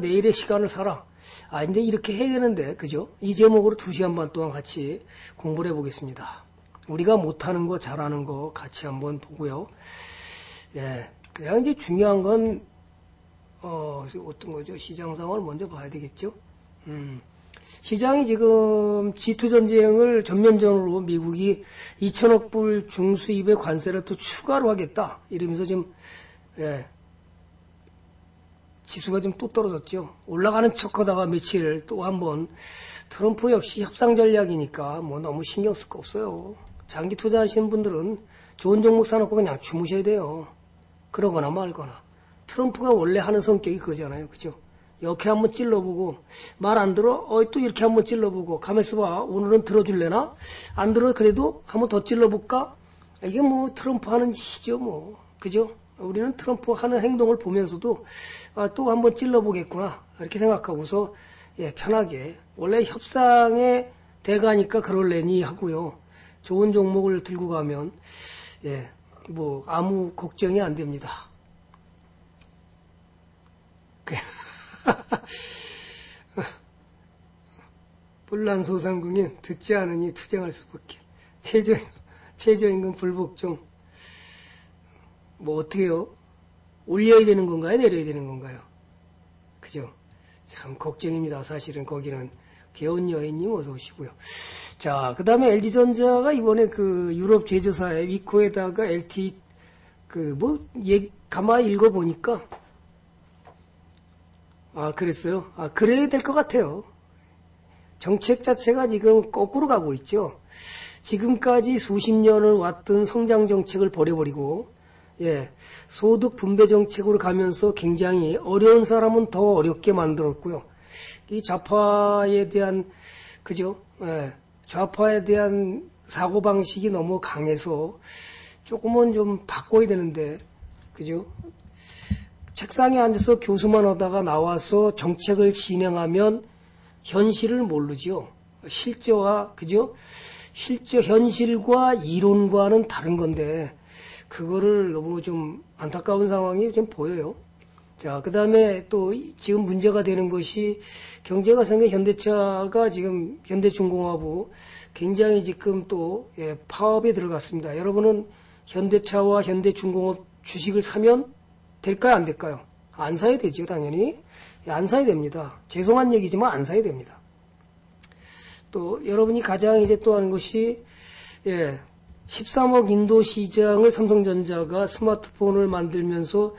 내일의 시간을 살아. 아, 이제 이렇게 해야 되는데, 그죠? 이 제목으로 두 시간 반 동안 같이 공부를 해보겠습니다. 우리가 못하는 거, 잘하는 거 같이 한번 보고요. 예. 그냥 이제 중요한 건, 어, 어떤 거죠? 시장 상황을 먼저 봐야 되겠죠? 음. 시장이 지금 G2 전쟁을 전면전으로 미국이 2천억 불 중수입의 관세를 또 추가로 하겠다. 이러면서 지금, 예, 지수가 좀 또 떨어졌죠. 올라가는 척 하다가 며칠 또 한번 트럼프 역시 협상 전략이니까 뭐 너무 신경 쓸 거 없어요. 장기 투자하시는 분들은 좋은 종목 사놓고 그냥 주무셔야 돼요. 그러거나 말거나. 트럼프가 원래 하는 성격이 그거잖아요. 그죠? 이렇게 한번 찔러보고 말 안 들어? 어, 또 이렇게 한번 찔러보고 가만있어 봐. 오늘은 들어줄래나? 안 들어 그래도 한번 더 찔러볼까? 이게 뭐 트럼프 하는 짓이죠 뭐. 그죠? 우리는 트럼프 하는 행동을 보면서도 아, 또 한번 찔러보겠구나 이렇게 생각하고서 예, 편하게 원래 협상에 대가니까 그럴래니 하고요. 좋은 종목을 들고 가면 예, 뭐 아무 걱정이 안 됩니다. 불란소상궁인 듣지 않으니 투쟁할 수밖에 최저 최저임금 불복종 뭐 어떻게 해요? 올려야 되는 건가요? 내려야 되는 건가요? 그죠? 참 걱정입니다. 사실은 거기는 개운 여인님 어서 오시고요. 자, 그 다음에 LG전자가 이번에 그 유럽 제조사의 위코에다가 LT 그뭐 예, 가만히 읽어보니까 아 그랬어요. 아 그래야 될 것 같아요. 정책 자체가 지금 거꾸로 가고 있죠. 지금까지 수십 년을 왔던 성장 정책을 버려버리고 예, 소득 분배 정책으로 가면서 굉장히 어려운 사람은 더 어렵게 만들었고요. 이 좌파에 대한 그죠? 예, 좌파에 대한 사고 방식이 너무 강해서 조금은 좀 바꿔야 되는데 그죠? 책상에 앉아서 교수만 하다가 나와서 정책을 진행하면 현실을 모르죠. 실제와 그죠? 실제 현실과 이론과는 다른 건데 그거를 너무 좀 안타까운 상황이 좀 보여요. 자, 그 다음에 또 지금 문제가 되는 것이 경제가 생겨 현대차가 지금 현대중공업부 굉장히 지금 또 예, 파업에 들어갔습니다. 여러분은 현대차와 현대중공업 주식을 사면 될까요? 안 될까요? 안 사야 되죠, 당연히. 예, 안 사야 됩니다. 죄송한 얘기지만 안 사야 됩니다. 또 여러분이 가장 이제 또 하는 것이 예, 13억 인도 시장을 삼성전자가 스마트폰을 만들면서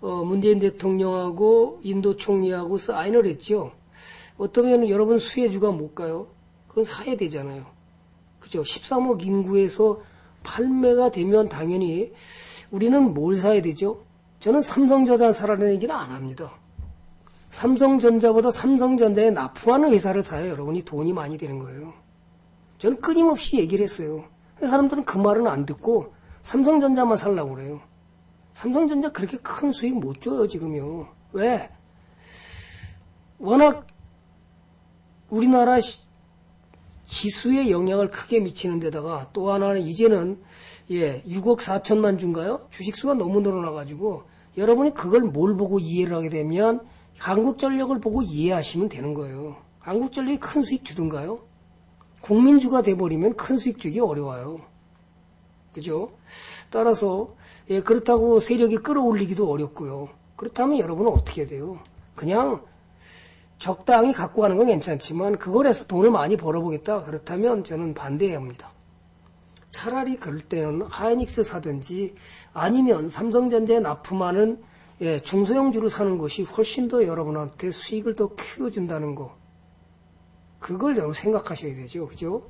어, 문재인 대통령하고 인도 총리하고 사인을 했죠. 어떠면 여러분 수혜주가 못 가요? 그건 사야 되잖아요. 그죠? 13억 인구에서 판매가 되면 당연히 우리는 뭘 사야 되죠? 저는 삼성전자 사라는 얘기는 안 합니다. 삼성전자보다 삼성전자에 납품하는 회사를 사야 여러분이 돈이 많이 되는 거예요. 저는 끊임없이 얘기를 했어요. 사람들은 그 말은 안 듣고 삼성전자만 살라고 그래요. 삼성전자 그렇게 큰 수익 못 줘요, 지금요. 왜? 워낙 우리나라 지수에 영향을 크게 미치는 데다가 또 하나는 이제는 예, 6억 4천만 주인가요? 주식수가 너무 늘어나가지고 여러분이 그걸 뭘 보고 이해를 하게 되면 한국전력을 보고 이해하시면 되는 거예요. 한국전력이 큰 수익 주던가요? 국민주가 돼버리면 큰 수익 주기 어려워요. 그죠? 따라서 예, 그렇다고 세력이 끌어올리기도 어렵고요. 그렇다면 여러분은 어떻게 돼요? 그냥 적당히 갖고 가는 건 괜찮지만 그걸 해서 돈을 많이 벌어보겠다. 그렇다면 저는 반대합니다. 차라리 그럴 때는 하이닉스 사든지 아니면 삼성전자에 납품하는 예, 중소형주를 사는 것이 훨씬 더 여러분한테 수익을 더 키워준다는 거. 그걸 여러분 생각하셔야 되죠. 그죠?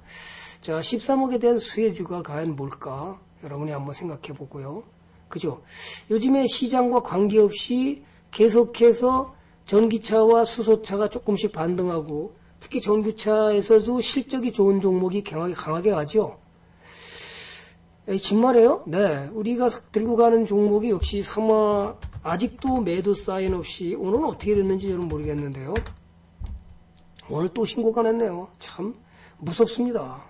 자, 13억에 대한 수혜주가 과연 뭘까? 여러분이 한번 생각해 보고요. 그죠? 요즘에 시장과 관계없이 계속해서 전기차와 수소차가 조금씩 반등하고 특히 전기차에서도 실적이 좋은 종목이 강하게, 강하게 가죠. 에이, 정말이에요? 네. 우리가 들고 가는 종목이 역시 삼화, 아직도 매도 사인 없이 오늘은 어떻게 됐는지 저는 모르겠는데요. 오늘 또 신고가 냈네요. 참 무섭습니다.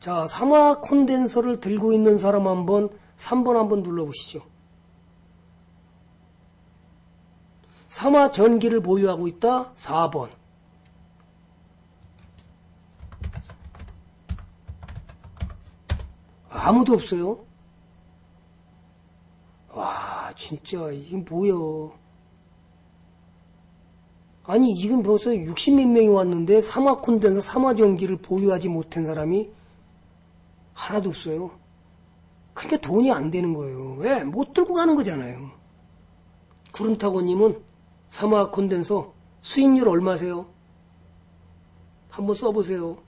자, 삼화 콘덴서를 들고 있는 사람 한번 3번 한번 눌러보시죠. 삼화 전기를 보유하고 있다. 4번. 아무도 없어요. 와, 진짜, 이게 뭐야. 아니, 지금 벌써 60몇 명이 왔는데, 삼화 콘덴서, 삼화 전기를 보유하지 못한 사람이 하나도 없어요. 그러니까 돈이 안 되는 거예요. 왜? 못 들고 가는 거잖아요. 구름타고님은 삼화 콘덴서 수익률 얼마세요? 한번 써보세요.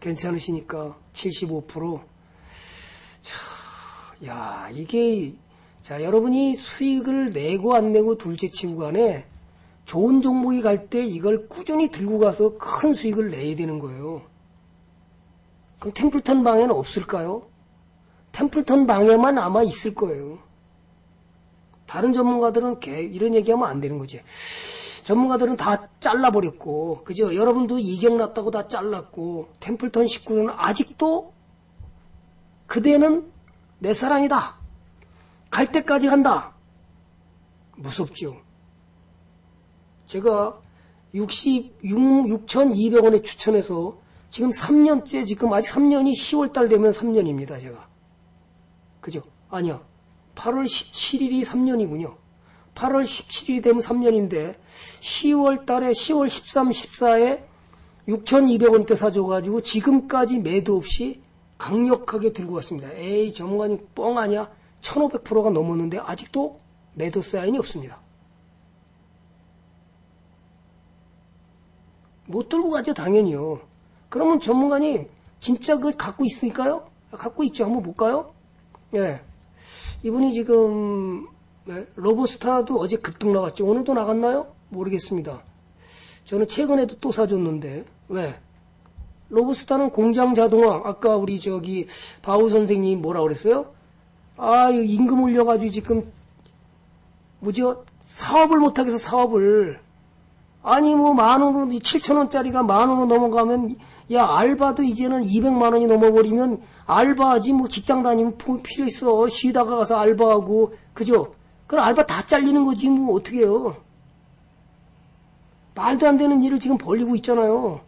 괜찮으시니까 75%. 자, 야, 이게 자, 여러분이 수익을 내고 안 내고 둘째 치고 간에 좋은 종목이 갈 때 이걸 꾸준히 들고 가서 큰 수익을 내야 되는 거예요. 그럼 템플턴 방에는 없을까요? 템플턴 방에만 아마 있을 거예요. 다른 전문가들은 이런 얘기하면 안 되는 거지. 전문가들은 다 잘라버렸고, 그죠? 여러분도 이경 났다고 다 잘랐고, 템플턴 식구는 아직도 그대는 내 사랑이다. 갈 때까지 간다. 무섭죠. 제가 66, 6,200원에 추천해서 지금 3년째, 지금 아직 3년이 10월달 되면 3년입니다, 제가. 그죠? 아니야. 8월 17일이 3년이군요. 8월 17일이 되면 3년인데 10월 달에 10월 13, 14에 6,200원대 사줘가지고 지금까지 매도 없이 강력하게 들고 왔습니다. 에이 전문가님 뻥 아니야? 1,500%가 넘었는데 아직도 매도 사인이 없습니다. 못 들고 가죠 당연히요. 그러면 전문가님 진짜 그걸 갖고 있으니까요? 갖고 있죠. 한번 볼까요? 예. 이분이 지금 네, 로보스타도 어제 급등 나갔죠. 오늘도 나갔나요? 모르겠습니다. 저는 최근에도 또 사줬는데 왜? 로보스타는 공장 자동화. 아까 우리 저기 바우 선생님 뭐라 그랬어요? 아, 임금 올려가지고 지금 뭐죠? 사업을 못하겠어 사업을. 아니 뭐 만 원으로 7천 원짜리가 만 원으로 넘어가면 야 알바도 이제는 200만 원이 넘어버리면 알바하지 뭐 직장 다니면 필요 있어 쉬다가 가서 알바하고 그죠? 그럼 알바 다 잘리는 거지 뭐 어떻게 해요? 말도 안 되는 일을 지금 벌리고 있잖아요.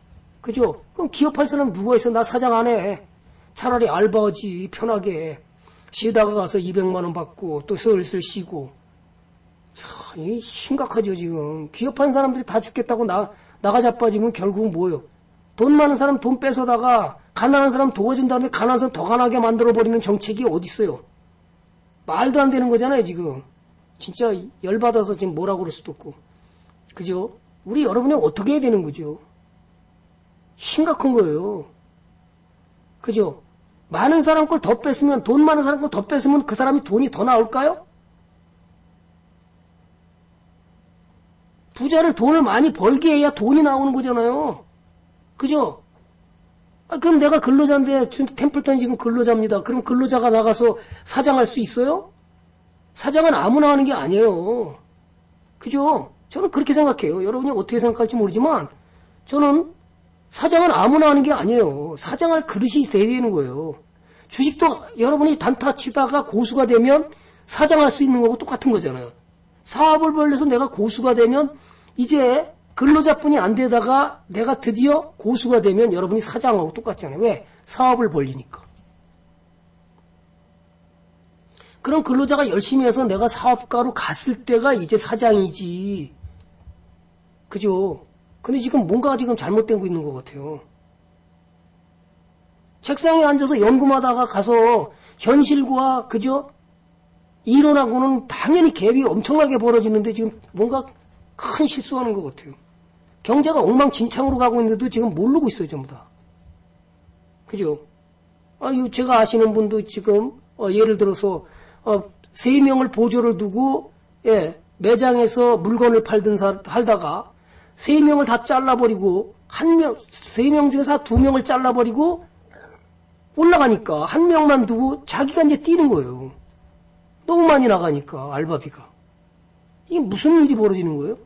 그죠? 그럼 기업할 사람 누가 있어? 나 사장 안 해. 차라리 알바하지 편하게 쉬다가 가서 200만 원 받고 또 슬슬 쉬고. 참, 심각하죠 지금. 기업한 사람들이 다 죽겠다고 나 나가 자빠지면 결국은 뭐예요? 돈 많은 사람 돈 뺏어다가 가난한 사람 도와준다는데 가난한 사람 더 가난하게 만들어버리는 정책이 어디 있어요? 말도 안 되는 거잖아요, 지금. 진짜 열받아서 지금 뭐라고 그럴 수도 없고. 그죠? 우리 여러분이 어떻게 해야 되는 거죠? 심각한 거예요. 그죠? 많은 사람 걸 더 뺐으면, 돈 많은 사람 걸 더 뺐으면 그 사람이 돈이 더 나올까요? 부자를 돈을 많이 벌게 해야 돈이 나오는 거잖아요. 그죠? 아, 그럼 내가 근로자인데, 템플턴 지금 근로자입니다. 그럼 근로자가 나가서 사장할 수 있어요? 사장은 아무나 하는 게 아니에요. 그죠? 저는 그렇게 생각해요. 여러분이 어떻게 생각할지 모르지만, 저는 사장은 아무나 하는 게 아니에요. 사장할 그릇이 있어야 되는 거예요. 주식도 여러분이 단타 치다가 고수가 되면 사장할 수 있는 거고 똑같은 거잖아요. 사업을 벌려서 내가 고수가 되면 이제 근로자뿐이 안 되다가 내가 드디어 고수가 되면 여러분이 사장하고 똑같잖아요. 왜? 사업을 벌리니까. 그럼 근로자가 열심히 해서 내가 사업가로 갔을 때가 이제 사장이지. 그죠? 근데 지금 뭔가 지금 잘못된 있는 것 같아요. 책상에 앉아서 연구하다가 가서 현실과 그죠? 이론하고는 당연히 갭이 엄청나게 벌어지는데 지금 뭔가 큰 실수하는 것 같아요. 경제가 엉망진창으로 가고 있는데도 지금 모르고 있어요, 전부 다. 그죠? 아, 제가 아시는 분도 지금, 어, 예를 들어서, 어, 세 명을 보조를 두고, 예, 매장에서 물건을 팔던 사, 팔다가, 세 명을 다 잘라버리고, 한 명, 세 명 중에서 두 명을 잘라버리고, 올라가니까, 한 명만 두고, 자기가 이제 뛰는 거예요. 너무 많이 나가니까, 알바비가. 이게 무슨 일이 벌어지는 거예요?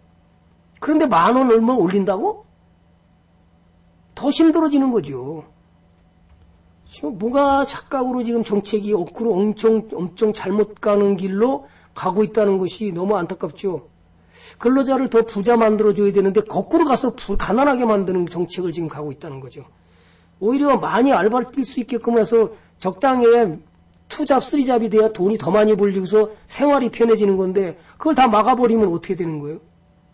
그런데 만 원 얼마 올린다고? 더 힘들어지는 거죠. 지금 뭐가 착각으로 지금 정책이 억구로 엄청 엄청 잘못 가는 길로 가고 있다는 것이 너무 안타깝죠. 근로자를 더 부자 만들어줘야 되는데 거꾸로 가서 부, 가난하게 만드는 정책을 지금 가고 있다는 거죠. 오히려 많이 알바를 뛸 수 있게끔 해서 적당히 투잡, 쓰리잡이 돼야 돈이 더 많이 벌리고서 생활이 편해지는 건데 그걸 다 막아버리면 어떻게 되는 거예요?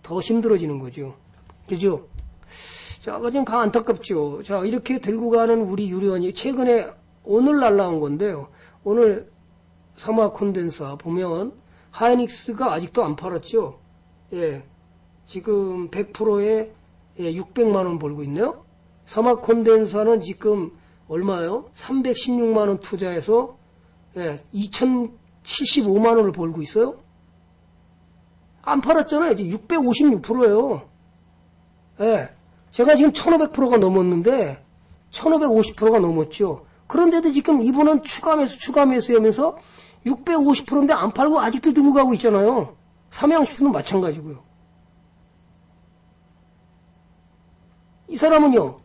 더 힘들어지는 거죠. 그죠? 자, 좀 안타깝죠. 자, 이렇게 들고 가는 우리 유리원이 최근에 오늘 날라온 건데요. 오늘 사마 콘덴사 보면 하이닉스가 아직도 안 팔았죠. 예. 지금 100%에 예, 600만 원 벌고 있네요. 사마 콘덴사는 지금 얼마요? 316만 원 투자해서 예, 2,075만 원을 벌고 있어요. 안 팔았잖아요. 이제 656%예요. 예. 제가 지금 1,500%가 넘었는데 1,550%가 넘었죠. 그런데도 지금 이분은 추가 매수 추가 매수하면서 650%인데 안 팔고 아직도 들고 가고 있잖아요. 삼양식품도 마찬가지고요. 이 사람은요.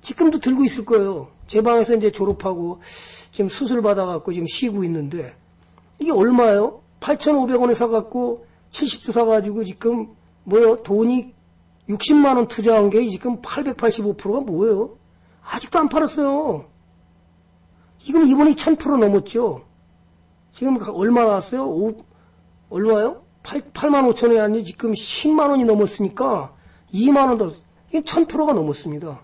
지금도 들고 있을 거예요. 제 방에서 이제 졸업하고 지금 수술 받아갖고 지금 쉬고 있는데 이게 얼마예요? 8,500원에 사갖고 70주 사가지고 지금 뭐요? 돈이 60만 원 투자한 게 지금 885%가 뭐예요? 아직도 안 팔았어요. 지금 이번이 1000% 넘었죠. 지금 얼마 나왔어요? 오, 얼마요? 8, 8만 5천 원이 아니지 지금 10만 원이 넘었으니까 2만 원 더, 이게 1000%가 넘었습니다.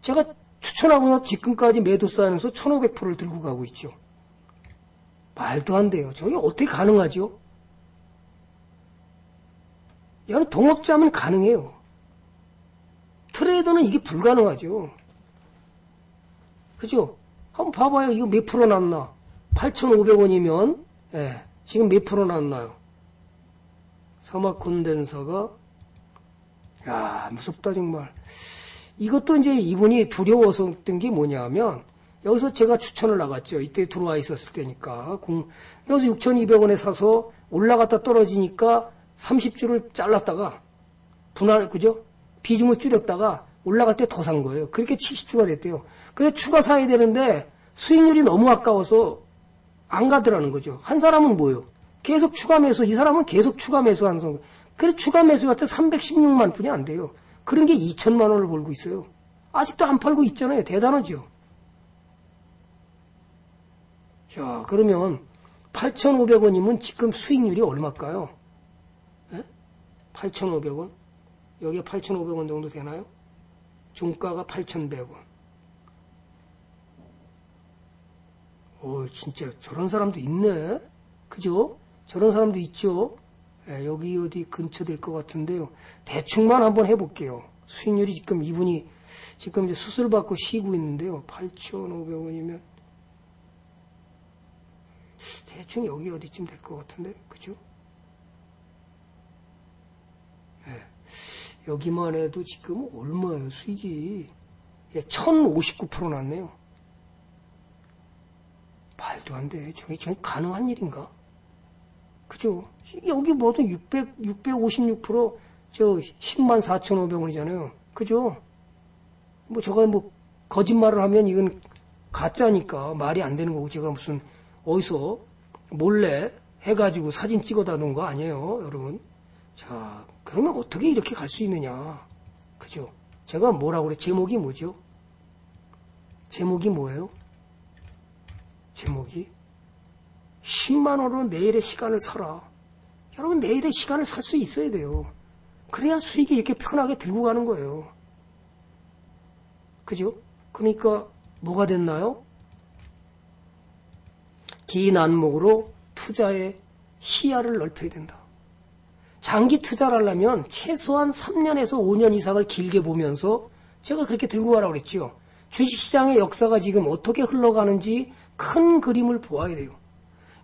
제가 추천하고 나 지금까지 매도 쌓이면서 1500%를 들고 가고 있죠. 말도 안 돼요. 저게 어떻게 가능하죠? 여는 동업자면 가능해요. 트레이더는 이게 불가능하죠. 그죠? 한번 봐봐요. 이거 몇 프로 났나? 8,500원이면, 예, 지금 몇 프로 났나요? 사막 콘덴서가, 야, 무섭다, 정말. 이것도 이제 이분이 두려워서 했던 게 뭐냐면, 여기서 제가 추천을 나갔죠. 이때 들어와 있었을 때니까. 여기서 6,200원에 사서 올라갔다 떨어지니까 30주를 잘랐다가 분할, 그죠? 비중을 줄였다가 올라갈 때 더 산 거예요. 그렇게 70주가 됐대요. 근데 추가 사야 되는데 수익률이 너무 아까워서 안 가더라는 거죠. 한 사람은 뭐예요? 계속 추가 매수, 이 사람은 계속 추가 매수 하는 거. 그래 추가 매수한테 316만 분이 안 돼요. 그런 게 2천만 원을 벌고 있어요. 아직도 안 팔고 있잖아요. 대단하죠. 자, 그러면 8,500원이면 지금 수익률이 얼마일까요? 8,500원? 여기에 8,500원 정도 되나요? 종가가 8,100원. 오, 진짜 저런 사람도 있네? 그죠? 저런 사람도 있죠? 예, 여기 어디 근처 될 것 같은데요. 대충만 한번 해볼게요. 수익률이 지금 이분이 지금 이제 수술 받고 쉬고 있는데요. 8,500원이면 대충 여기 어디쯤 될 것 같은데, 그죠? 여기만 해도 지금 얼마예요, 수익이? 예, 1059% 났네요. 말도 안 돼. 저게, 저게 가능한 일인가? 그죠? 여기 뭐든 600, 656%, 저 10만 4,500원이잖아요. 그죠? 뭐 저가 뭐 거짓말을 하면 이건 가짜니까 말이 안 되는 거고 제가 무슨 어디서 몰래 해가지고 사진 찍어다 놓은 거 아니에요, 여러분. 자, 그러면 어떻게 이렇게 갈 수 있느냐. 그죠? 제가 뭐라고 그래? 제목이 뭐죠? 제목이 뭐예요? 제목이 10만 원으로 내일의 시간을 사라. 여러분, 내일의 시간을 살 수 있어야 돼요. 그래야 수익이 이렇게 편하게 들고 가는 거예요. 그죠? 그러니까, 뭐가 됐나요? 긴 안목으로 투자의 시야를 넓혀야 된다. 장기 투자를 하려면 최소한 3년에서 5년 이상을 길게 보면서 제가 그렇게 들고 가라고 그랬죠. 주식시장의 역사가 지금 어떻게 흘러가는지 큰 그림을 보아야 돼요.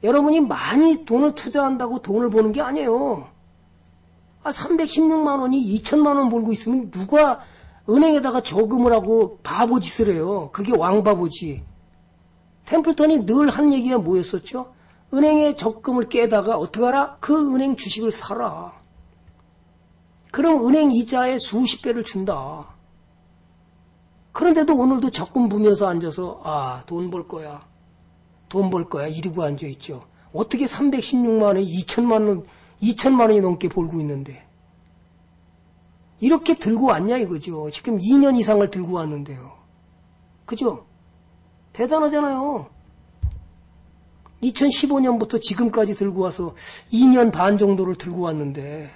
여러분이 많이 돈을 투자한다고 돈을 버는 게 아니에요. 아, 316만 원이 2천만 원 벌고 있으면 누가 은행에다가 저금을 하고 바보 짓을 해요. 그게 왕바보지. 템플턴이 늘 한 얘기가 뭐였었죠? 은행에 적금을 깨다가 어떻게 하라? 그 은행 주식을 사라. 그럼 은행 이자에 수십 배를 준다. 그런데도 오늘도 적금 부면서 앉아서 아, 돈 벌 거야. 돈 벌 거야. 이러고 앉아 있죠. 어떻게 316만 원에 2천만 원, 2천만 원이 넘게 벌고 있는데. 이렇게 들고 왔냐 이거죠. 지금 2년 이상을 들고 왔는데요. 그죠? 대단하잖아요. 2015년부터 지금까지 들고 와서 2년 반 정도를 들고 왔는데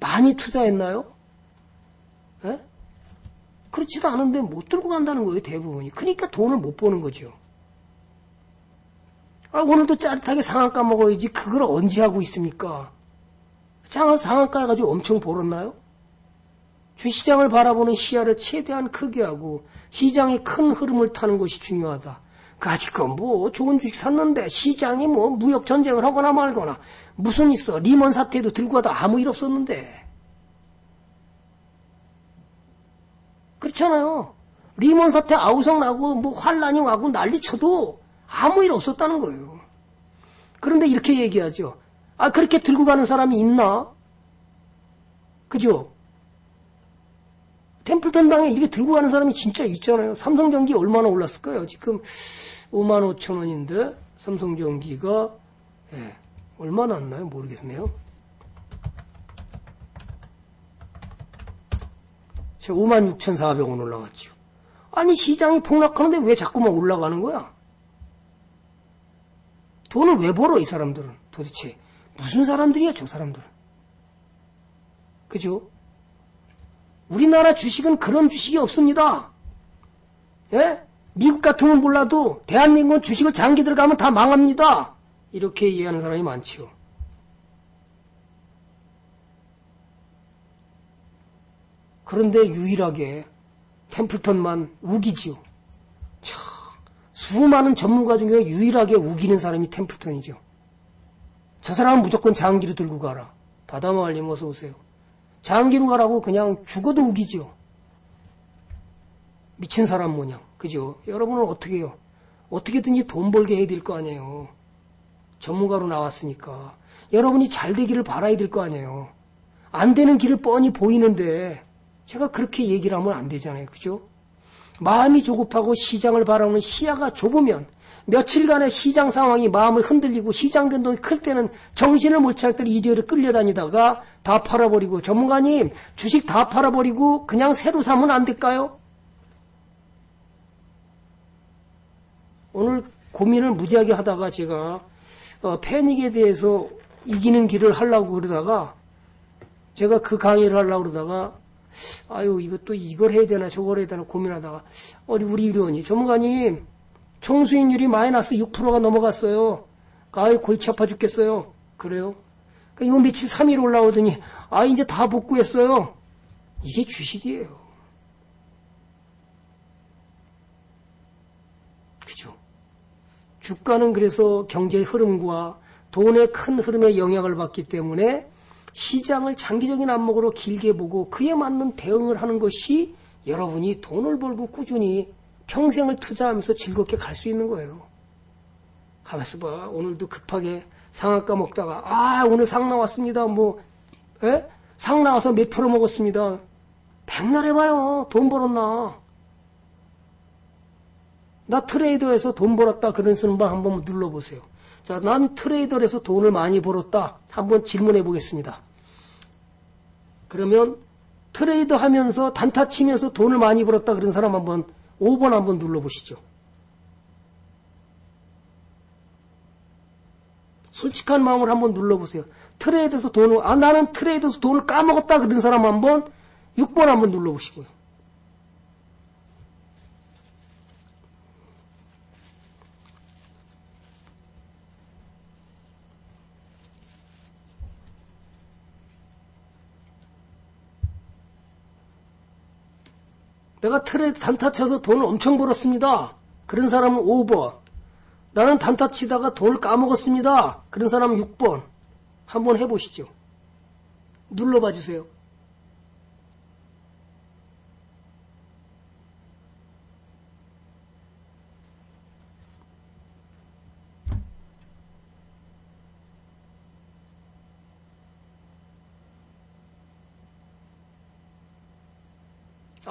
많이 투자했나요? 에? 그렇지도 않은데 못 들고 간다는 거예요, 대부분이. 그러니까 돈을 못 버는 거죠. 아, 오늘도 짜릿하게 상한가 먹어야지. 그걸 언제 하고 있습니까? 장한 상한가 해가지고 엄청 벌었나요? 주시장을 바라보는 시야를 최대한 크게 하고 시장의 큰 흐름을 타는 것이 중요하다. 아직껏 뭐 좋은 주식 샀는데 시장이 뭐 무역 전쟁을 하거나 말거나 무슨 있어 리먼 사태도 들고 가다 아무 일 없었는데 그렇잖아요. 리먼 사태 아우성 나고 뭐 환란이 와고 난리 쳐도 아무 일 없었다는 거예요. 그런데 이렇게 얘기하죠. 아 그렇게 들고 가는 사람이 있나? 그죠? 템플턴 방에 이렇게 들고 가는 사람이 진짜 있잖아요. 삼성전기 얼마나 올랐을까요? 지금 5만 5천 원인데 삼성전기가 예, 얼마 났나요? 모르겠네요. 저 5만 6천4백원 올라갔죠. 아니 시장이 폭락하는데 왜 자꾸만 올라가는 거야? 돈을 왜 벌어 이 사람들은 도대체 무슨 사람들이야 저 사람들은 그죠? 우리나라 주식은 그런 주식이 없습니다. 예? 미국 같으면 몰라도 대한민국은 주식을 장기 들어가면 다 망합니다. 이렇게 이해하는 사람이 많지요. 그런데 유일하게 템플턴만 우기지요. 참, 수많은 전문가 중에 유일하게 우기는 사람이 템플턴이죠. 저 사람은 무조건 장기로 들고 가라. 바다마을님 어서 오세요. 장기로 가라고 그냥 죽어도 우기죠. 미친 사람 모양. 그죠? 여러분은 어떻게 해요? 어떻게든지 돈 벌게 해야 될 거 아니에요. 전문가로 나왔으니까. 여러분이 잘 되기를 바라야 될 거 아니에요. 안 되는 길을 뻔히 보이는데 제가 그렇게 얘기를 하면 안 되잖아요. 그죠? 마음이 조급하고 시장을 바라보는 시야가 좁으면 며칠간의 시장 상황이 마음을 흔들리고 시장 변동이 클 때는 정신을 못 차렸더니 이리저리 끌려다니다가 다 팔아버리고 전문가님 주식 다 팔아버리고 그냥 새로 사면 안 될까요? 오늘 고민을 무지하게 하다가 제가 어, 패닉에 대해서 이기는 길을 하려고 그러다가 제가 그 강의를 하려고 그러다가 아유 이것도 이걸 해야 되나 저걸 해야 되나 고민하다가 우리 우리 의원이 전문가님 총수익률이 마이너스 6%가 넘어갔어요. 아이 골치 아파 죽겠어요. 그래요? 그러니까 이거 며칠 3일 올라오더니 아 이제 다 복구했어요. 이게 주식이에요. 그죠? 주가는 그래서 경제의 흐름과 돈의 큰 흐름에 영향을 받기 때문에 시장을 장기적인 안목으로 길게 보고 그에 맞는 대응을 하는 것이 여러분이 돈을 벌고 꾸준히 평생을 투자하면서 즐겁게 갈 수 있는 거예요. 가만있어 봐. 오늘도 급하게 상한가 먹다가, 아, 오늘 상 나왔습니다. 뭐, 에? 상 나와서 몇 프로 먹었습니다. 백날 해봐요. 돈 벌었나. 나 트레이더에서 돈 벌었다. 그런 방 한번 눌러보세요. 자, 난 트레이더에서 돈을 많이 벌었다. 한번 질문해 보겠습니다. 그러면 트레이더 하면서 단타 치면서 돈을 많이 벌었다. 그런 사람 한번 5번 한번 눌러보시죠. 솔직한 마음을 한번 눌러보세요. 트레이드에서 돈을, 아, 나는 트레이드에서 돈을 까먹었다. 그런 사람 한번 6번 한번 눌러보시고요. 내가 트레이드 단타 쳐서 돈을 엄청 벌었습니다. 그런 사람은 5번. 나는 단타 치다가 돈을 까먹었습니다. 그런 사람은 6번. 한번 해보시죠. 눌러봐 주세요.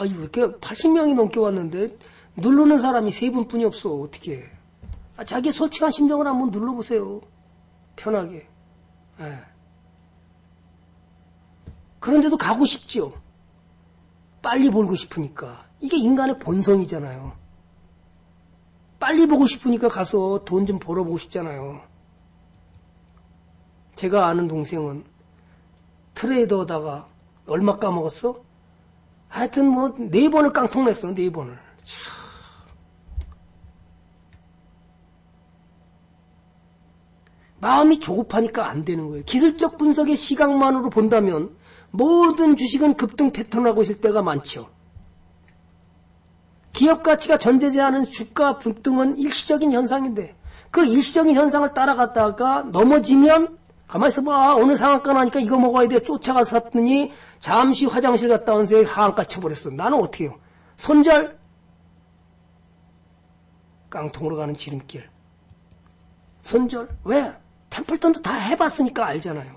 아, 왜 이렇게 80명이 넘게 왔는데 누르는 사람이 세 분뿐이 없어. 어떻게? 아, 자기 솔직한 심정을 한번 눌러보세요. 편하게. 예. 그런데도 가고 싶죠. 빨리 벌고 싶으니까. 이게 인간의 본성이잖아요. 빨리 보고 싶으니까 가서 돈 좀 벌어보고 싶잖아요. 제가 아는 동생은 트레이더다가 얼마 까먹었어? 하여튼 뭐 네 번을 깡통 냈어, 네 번을. 마음이 조급하니까 안 되는 거예요. 기술적 분석의 시각만으로 본다면 모든 주식은 급등 패턴하고 있을 때가 많죠. 기업 가치가 전제제하는 주가 급등은 일시적인 현상인데 그 일시적인 현상을 따라갔다가 넘어지면 가만히 있어봐 어느 상한가 나니까 이거 먹어야 돼 쫓아가서 샀더니 잠시 화장실 갔다 온 새에 하한가 쳐버렸어. 나는 어떻게 해요? 손절 깡통으로 가는 지름길 손절 왜? 템플턴도 다 해봤으니까 알잖아요.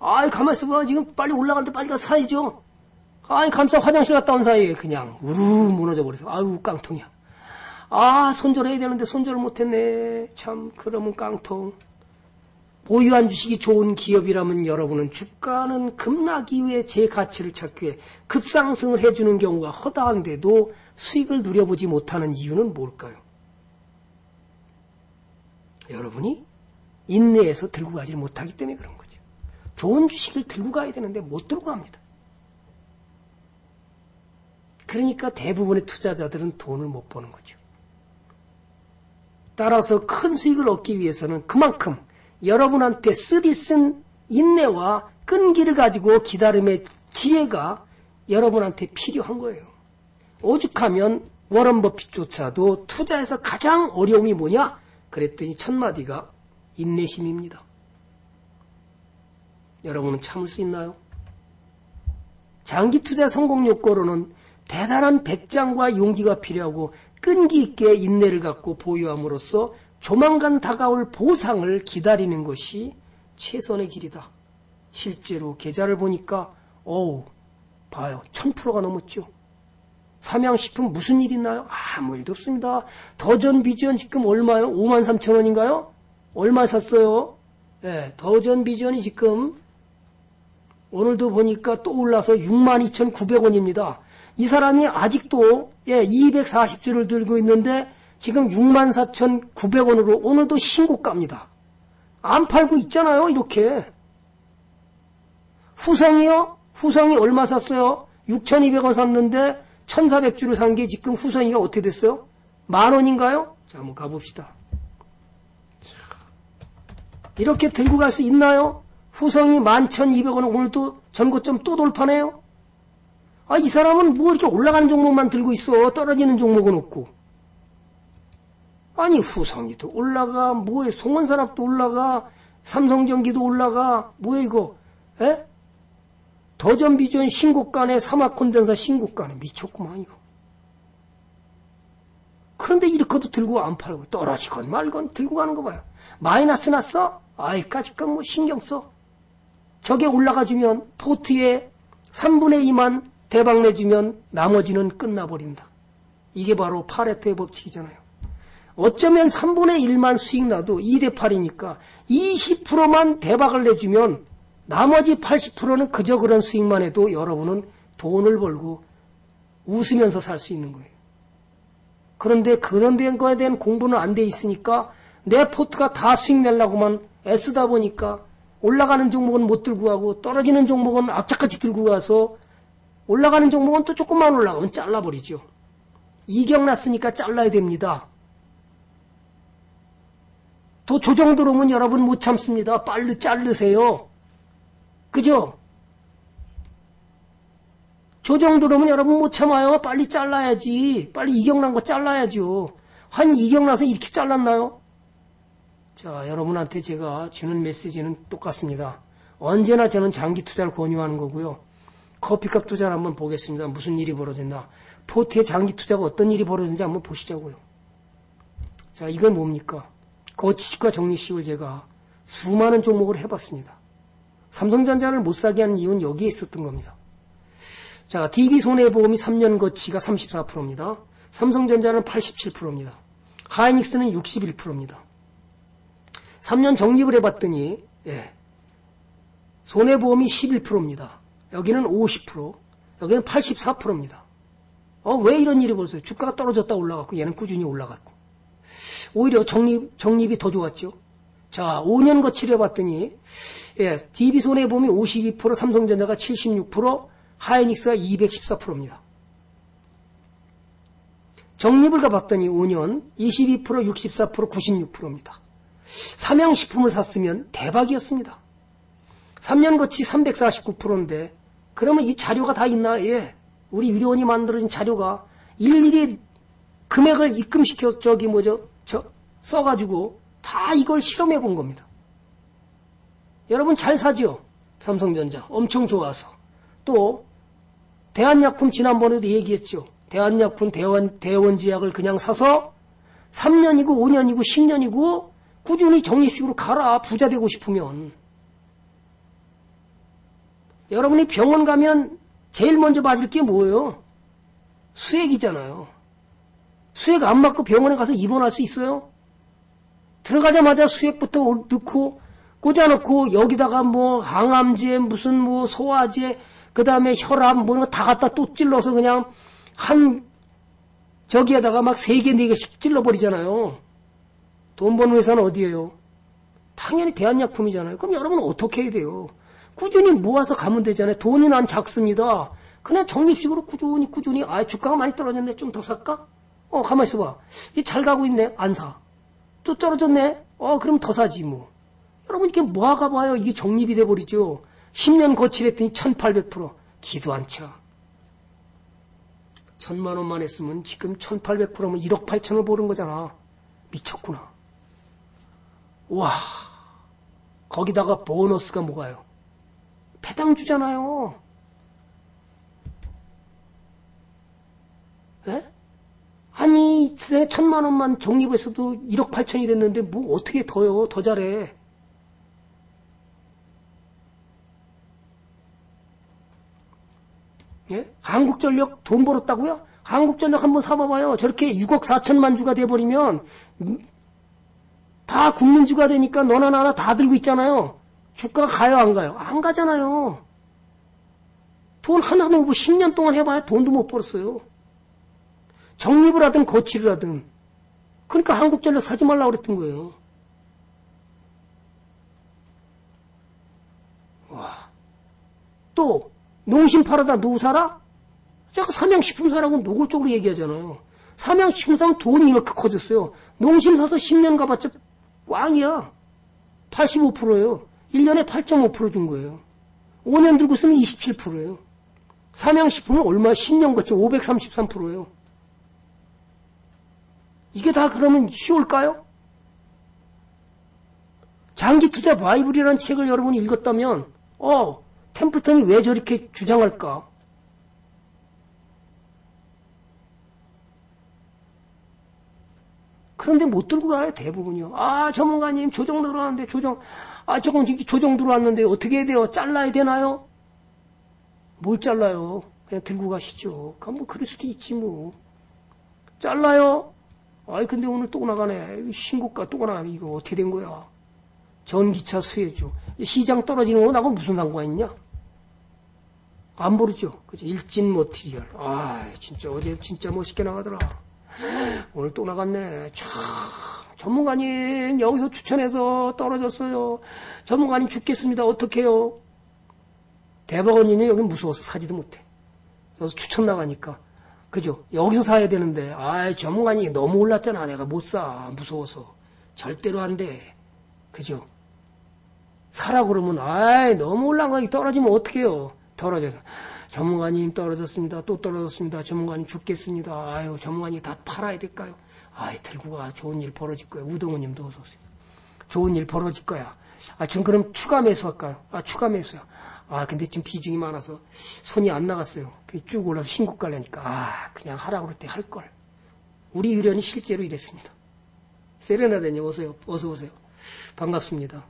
아이, 가만히 있어봐. 지금 빨리 올라갈 때 빨리 가서 사야죠. 아이, 감사 화장실 갔다 온 사이에 그냥 우르 무너져 버려서. 아유, 깡통이야. 아, 손절해야 되는데 손절 못했네. 참, 그러면 깡통. 보유한 주식이 좋은 기업이라면 여러분은 주가는 급락 이후에 제 가치를 찾기 위해 급상승을 해주는 경우가 허다한데도 수익을 누려보지 못하는 이유는 뭘까요? 여러분이 인내해서 들고 가지 못하기 때문에 그런 거죠. 좋은 주식을 들고 가야 되는데 못 들고 갑니다. 그러니까 대부분의 투자자들은 돈을 못 버는 거죠. 따라서 큰 수익을 얻기 위해서는 그만큼 여러분한테 쓰디쓴 인내와 끈기를 가지고 기다림의 지혜가 여러분한테 필요한 거예요. 오죽하면 워런 버핏조차도 투자에서 가장 어려움이 뭐냐? 그랬더니 첫 마디가 인내심입니다. 여러분은 참을 수 있나요? 장기 투자 성공 요건으로는 대단한 배짱과 용기가 필요하고 끈기 있게 인내를 갖고 보유함으로써 조만간 다가올 보상을 기다리는 것이 최선의 길이다. 실제로 계좌를 보니까 어우 봐요 1000%가 넘었죠. 삼양식품 무슨 일 있나요? 아무 일도 없습니다. 더전 비전 지금 얼마요? 5만 3천 원인가요? 얼마 샀어요? 예, 더전 비전이 지금 오늘도 보니까 또 올라서 62,900원입니다. 이 사람이 아직도 예, 240주를 들고 있는데 지금 64,900원으로 오늘도 신고가입니다. 안 팔고 있잖아요, 이렇게. 후성이요? 후성이 얼마 샀어요? 6,200원 샀는데 1,400주를 산 게 지금 후성이가 어떻게 됐어요? 만 원인가요? 자, 한번 가봅시다. 이렇게 들고 갈 수 있나요? 후성이 11,200원 오늘도 전고점 또 돌파네요? 아, 이 사람은 뭐 이렇게 올라가는 종목만 들고 있어. 떨어지는 종목은 없고. 아니, 후성이도 올라가, 뭐에 송원산업도 올라가, 삼성전기도 올라가, 뭐야 이거, 에? 더전비전 신고가네, 사마콘덴사 신고가네. 미쳤구만, 이거. 그런데 이렇게도 들고 안 팔고, 떨어지건 말건 들고 가는 거 봐요. 마이너스 났어? 아이까지건 뭐 신경 써. 저게 올라가주면 포트에 3분의 2만 대박 내주면 나머지는 끝나버린다. 이게 바로 파레토의 법칙이잖아요. 어쩌면 3분의 1만 수익 나도 2대 8이니까 20%만 대박을 내주면 나머지 80%는 그저 그런 수익만 해도 여러분은 돈을 벌고 웃으면서 살 수 있는 거예요. 그런데 그런 거에 대한 공부는 안 돼 있으니까 내 포트가 다 수익 내려고만 애쓰다 보니까 올라가는 종목은 못 들고 가고 떨어지는 종목은 악착같이 들고 가서 올라가는 종목은 또 조금만 올라가면 잘라버리죠. 이경 났으니까 잘라야 됩니다. 또 조정 들어오면 여러분 못 참습니다. 빨리 자르세요. 그죠? 조정 들어오면 여러분 못 참아요. 빨리 잘라야지. 빨리 이경 난 거 잘라야죠. 한 이경 나서 이렇게 잘랐나요? 자, 여러분한테 제가 주는 메시지는 똑같습니다. 언제나 저는 장기 투자를 권유하는 거고요. 커피값 투자를 한번 보겠습니다. 무슨 일이 벌어졌나. 포트의 장기 투자가 어떤 일이 벌어졌는지 한번 보시자고요. 자, 이건 뭡니까? 거치식과 정리식을 제가 수많은 종목을 해봤습니다. 삼성전자를 못 사게 하는 이유는 여기에 있었던 겁니다. 자, DB 손해보험이 3년 거치가 34%입니다. 삼성전자는 87%입니다. 하이닉스는 61%입니다. 3년 적립을 해봤더니, 예, 손해보험이 11%입니다. 여기는 50%, 여기는 84%입니다. 어, 왜 이런 일이 벌어요? 주가가 떨어졌다 올라갔고, 얘는 꾸준히 올라갔고. 오히려 적립, 적립이 더 좋았죠. 자, 5년 거치를 해봤더니, 예, DB 손해보험이 52%, 삼성전자가 76%, 하이닉스가 214%입니다. 적립을 가봤더니 5년 22%, 64%, 96%입니다. 삼양식품을 샀으면 대박이었습니다. 3년 거치 349%인데 그러면 이 자료가 다 있나? 예. 우리 유료원이 만들어진 자료가 일일이 금액을 입금시켜 저기 뭐죠? 저 써가지고 다 이걸 실험해 본 겁니다. 여러분 잘 사죠? 삼성전자 엄청 좋아서 또 대한약품 지난번에도 얘기했죠. 대한약품 대원 대원지약을 그냥 사서 3년이고 5년이고 10년이고 꾸준히 정리식으로 가라 부자 되고 싶으면 여러분이 병원 가면 제일 먼저 맞을 게 뭐예요? 수액이잖아요. 수액 안 맞고 병원에 가서 입원할 수 있어요? 들어가자마자 수액부터 넣고 꽂아놓고 여기다가 뭐 항암제 무슨 뭐 소화제 그 다음에 혈압 뭐거다 갖다 또 찔러서 그냥 한 저기에다가 막 세 개, 네 개씩 찔러버리잖아요. 돈 버는 회사는 어디예요? 당연히 대한약품이잖아요. 그럼 여러분 어떻게 해야 돼요? 꾸준히 모아서 가면 되잖아요. 돈이 난 작습니다. 그냥 적립식으로 꾸준히 꾸준히 아 주가가 많이 떨어졌네 좀 더 살까? 어 가만 있어봐. 이 잘 가고 있네 안 사. 또 떨어졌네. 어 그럼 더 사지 뭐. 여러분 이렇게 모아가 봐요. 이게 적립이 돼버리죠. 10년 거치랬더니 1800% 기도 안 쳐. 천만 원만 했으면 지금 1800%면 1억 8천을 버는 거잖아. 미쳤구나. 와, 거기다가 보너스가 뭐가요? 배당 주잖아요. 예? 아니, 천만 원만 적립했어도 1억 8천이 됐는데 뭐 어떻게 더요? 더 잘해. 예? 한국전력 돈 벌었다고요? 한국전력 한번 사봐봐요. 저렇게 6억 4천만 주가 돼버리면 다 국민주가 되니까 너나 나나 다 들고 있잖아요. 주가가 가요 안 가요? 안 가잖아요. 돈 하나도 못 10년 동안 해봐야 돈도 못 벌었어요. 적립을 하든 거치를 하든. 그러니까 한국 전력 사지 말라고 그랬던 거예요. 와. 또 농심 팔아다 누구 사라? 제가 삼양식품 사라고 노골적으로 얘기하잖아요. 삼양식품 사면 돈이 이렇게 커졌어요. 농심 사서 10년 가봤자 꽝이야. 85%예요. 1년에 8.5%준 거예요. 5년 들고 쓰면 27%예요. 삼양식품은 얼마 10년 거쳐 533%예요. 이게 다 그러면 쉬울까요? 장기 투자 바이블이라는 책을 여러분이 읽었다면, 어, 템플턴이 왜 저렇게 주장할까? 그런데 못 들고 가요, 대부분이요. 아, 전문가님, 조정 들어왔는데, 조정, 아, 조금 조정 들어왔는데, 어떻게 해야 돼요? 잘라야 되나요? 뭘 잘라요? 그냥 들고 가시죠. 그럼 뭐, 그럴 수도 있지, 뭐. 잘라요? 아이, 근데 오늘 또 나가네. 신고가 또 나가네. 이거 어떻게 된 거야? 전기차 수혜주. 시장 떨어지는 거 나하고 무슨 상관 있냐? 안 모르죠. 그죠? 일진 머티리얼. 아, 진짜 어제 진짜 멋있게 나가더라. 오늘 또 나갔네. 참, 전문가님, 여기서 추천해서 떨어졌어요. 전문가님 죽겠습니다. 어떡해요? 대박원인이 여기 무서워서 사지도 못해. 여기서 추천 나가니까. 그죠? 여기서 사야 되는데, 아 전문가님 너무 올랐잖아. 내가 못 사. 무서워서. 절대로 안 돼. 그죠? 사라 그러면, 아이, 너무 올라간 거 떨어지면 어떡해요? 떨어져서. 전문가님 떨어졌습니다. 또 떨어졌습니다. 전문가님 죽겠습니다. 아유, 전문가님 다 팔아야 될까요? 아이, 들고 가. 좋은 일 벌어질 거야. 우동우님도 어서 오세요. 좋은 일 벌어질 거야. 아, 지금 그럼 추가 매수할까요? 아, 추가 매수요. 아, 근데 지금 비중이 많아서 손이 안 나갔어요. 쭉 올라서 신고 가려니까. 아, 그냥 하라고 그럴 때 할 걸. 우리 유련이 실제로 이랬습니다. 세레나데님 어서요. 어서 오세요. 반갑습니다.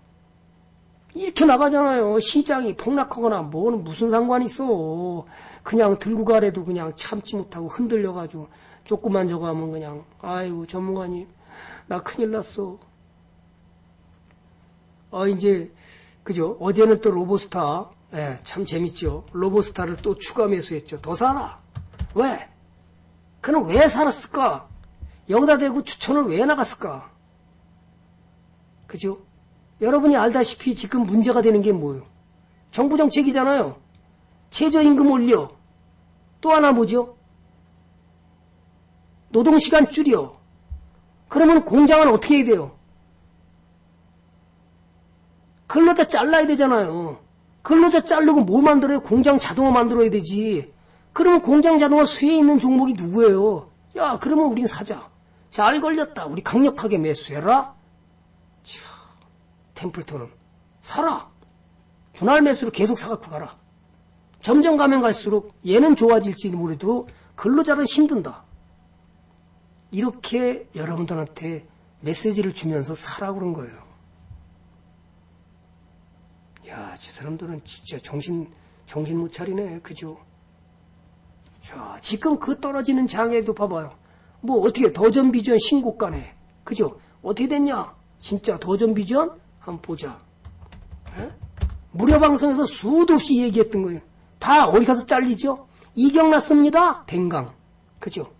이렇게 나가잖아요. 시장이 폭락하거나 뭐는 무슨 상관이 있어. 그냥 들고 가래도 그냥 참지 못하고 흔들려가지고 조금만 저거 하면 그냥 아이고 전문가님 나 큰일 났어. 아 이제 그죠? 어제는 또 로보스타 예, 참 재밌죠. 로보스타를 또 추가 매수했죠. 더 사라. 왜? 그는 왜 살았을까? 여기다 대고 추천을 왜 나갔을까? 그죠? 여러분이 알다시피 지금 문제가 되는 게 뭐예요? 정부 정책이잖아요. 최저임금 올려. 또 하나 뭐죠? 노동시간 줄여. 그러면 공장은 어떻게 해야 돼요? 근로자 잘라야 되잖아요. 근로자 자르고 뭘 만들어요? 공장 자동화 만들어야 되지. 그러면 공장 자동화 수혜에 있는 종목이 누구예요? 야, 그러면 우린 사자. 잘 걸렸다. 우리 강력하게 매수해라. 차, 템플턴은 사라. 분할 매수로 계속 사갖고 가라. 점점 가면 갈수록 얘는 좋아질지 모르도 근로자는 힘든다. 이렇게 여러분들한테 메시지를 주면서 사라 그런 거예요. 야, 저 사람들은 진짜 정신, 정신 못 차리네. 그죠? 자, 지금 그 떨어지는 장애도 봐봐요. 뭐, 어떻게, 더전비전 신고가네. 그죠? 어떻게 됐냐? 진짜 더전비전? 한번 보자. 에? 무료 방송에서 수도 없이 얘기했던 거예요. 다 어디 가서 잘리죠? 이경 났습니다. 댕강. 그죠?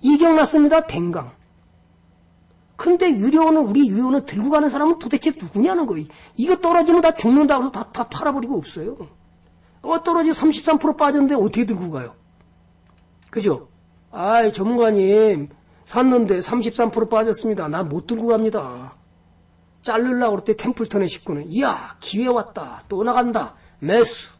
이경 났습니다. 댕강. 근데 유료는 우리 유료는 들고 가는 사람은 도대체 누구냐는 거예요. 이거 떨어지면 다 죽는다고 해서 다, 다 팔아버리고 없어요. 어, 떨어지고 33% 빠졌는데 어떻게 들고 가요? 그죠? 아이, 전문가님, 샀는데 33% 빠졌습니다. 나 못 들고 갑니다. 자르려고 그럴 때 템플턴의 식구는, 이야, 기회 왔다. 또 나간다. 매수.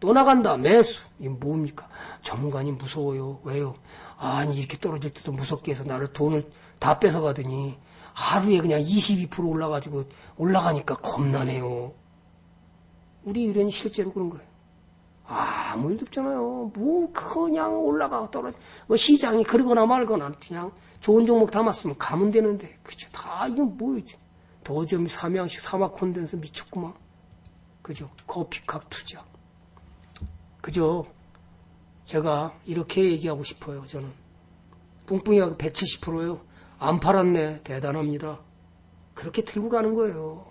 또 나간다. 매수. 이게 뭡니까? 전문가님 무서워요. 왜요? 아니, 이렇게 떨어질 때도 무섭게 해서 나를 돈을 다 뺏어가더니 하루에 그냥 22% 올라가지고 올라가니까 겁나네요. 우리 유련이 실제로 그런 거예요. 아무 일도 없잖아요. 뭐 그냥 올라가고 떨어져. 뭐 시장이 그러거나 말거나 그냥 좋은 종목 담았으면 가면 되는데 그죠? 다 이건 뭐지? 도저히 삼양식 사막 콘덴서 미쳤구만. 그죠? 커피값 투자. 그죠? 제가 이렇게 얘기하고 싶어요. 저는 뿡뿡이가 170%예요. 안 팔았네. 대단합니다. 그렇게 들고 가는 거예요.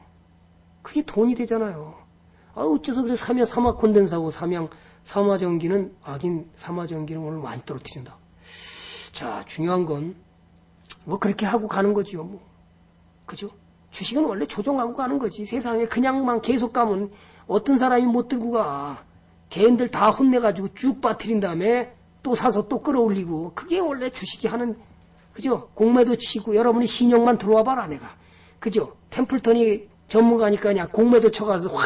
그게 돈이 되잖아요. 아, 어째서 그래 삼양 사마 콘덴사고 삼양 삼화전기는 아긴 삼화전기는 오늘 많이 떨어뜨린다. 자, 중요한 건 뭐 그렇게 하고 가는 거지요. 뭐. 그죠? 주식은 원래 조정하고 가는 거지. 세상에 그냥만 계속 가면 어떤 사람이 못 들고 가. 개인들 다 혼내가지고 쭉 빠뜨린 다음에 또 사서 또 끌어올리고 그게 원래 주식이 하는 그죠? 공매도 치고 여러분이 신용만 들어와 봐라 내가. 그죠? 템플턴이 전문가니까 그냥 공매도 쳐가서 확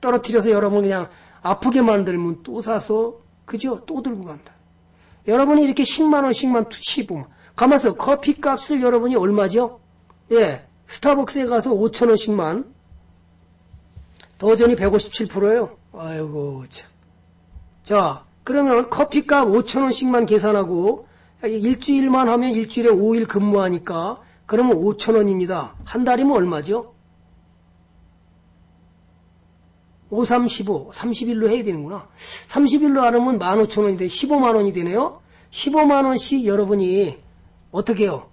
떨어뜨려서 여러분 그냥 아프게 만들면 또 사서 그죠? 또 들고 간다. 여러분이 이렇게 10만 원씩만 투치보면 가만서 커피 값을 여러분이 얼마죠? 예. 스타벅스에 가서 5천 원씩만 더전이 157%예요. 아이고 참. 자, 그러면 커피값 5천 원씩만 계산하고 일주일만 하면 일주일에 5일 근무하니까 그러면 5천 원입니다. 한 달이면 얼마죠? 5, 3, 15, 30일로 해야 되는구나. 30일로 하면 15,000원인데 15만 원이 되네요. 15만 원씩 여러분이 어떻게 해요?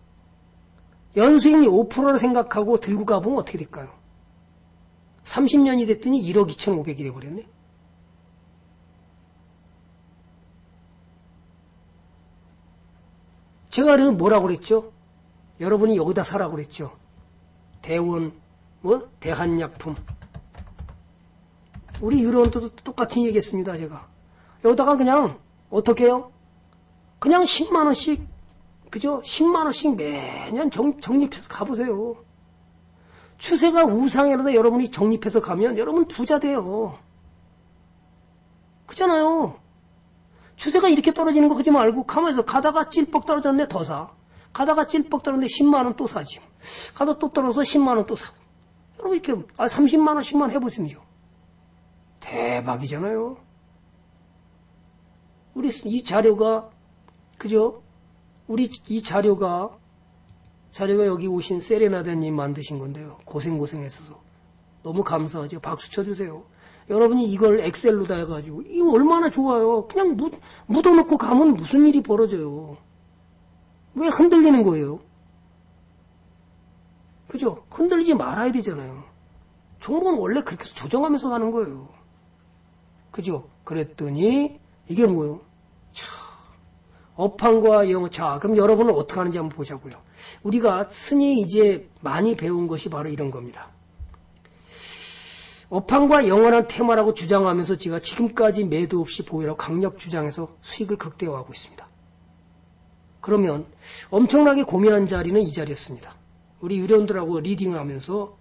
연수익률 5%라 생각하고 들고 가보면 어떻게 될까요? 30년이 됐더니 1억 2,500이 돼버렸네. 제가 그러면 뭐라고 그랬죠? 여러분이 여기다 사라고 그랬죠? 대원, 뭐? 대한약품. 우리 유로원도 똑같은 얘기 했습니다, 제가. 여기다가 그냥, 어떻게 해요? 그냥 10만원씩, 그죠? 10만원씩 매년 정, 적립해서 가보세요. 추세가 우상이라도 여러분이 적립해서 가면 여러분 부자 돼요. 그잖아요. 추세가 이렇게 떨어지는 거 하지 말고 가만히서 가다가 찔뻑 떨어졌네 더 사. 가다가 찔뻑 떨어졌네 10만 원 또 사지. 가다 또 떨어서 10만 원 또 사고. 여러분 이렇게 아 30만 원씩만 해보십시오. 대박이잖아요. 우리 이 자료가 그죠? 우리 이 자료가 자료가 여기 오신 세레나데님 만드신 건데요. 고생 고생했어서 너무 감사하죠. 박수 쳐주세요. 여러분이 이걸 엑셀로다 해가지고 이거 얼마나 좋아요. 그냥 묻, 묻어놓고 가면 무슨 일이 벌어져요. 왜 흔들리는 거예요? 그죠? 흔들리지 말아야 되잖아요. 종목은 원래 그렇게 조정하면서 가는 거예요. 그죠? 그랬더니 이게 뭐예요? 차, 업황과 영어. 자, 그럼 여러분은 어떻게 하는지 한번 보자고요. 우리가 스니 이제 많이 배운 것이 바로 이런 겁니다. 업황과 영원한 테마라고 주장하면서 제가 지금까지 매도 없이 보이라고 강력 주장해서 수익을 극대화하고 있습니다. 그러면 엄청나게 고민한 자리는 이 자리였습니다. 우리 유료원들하고 리딩하면서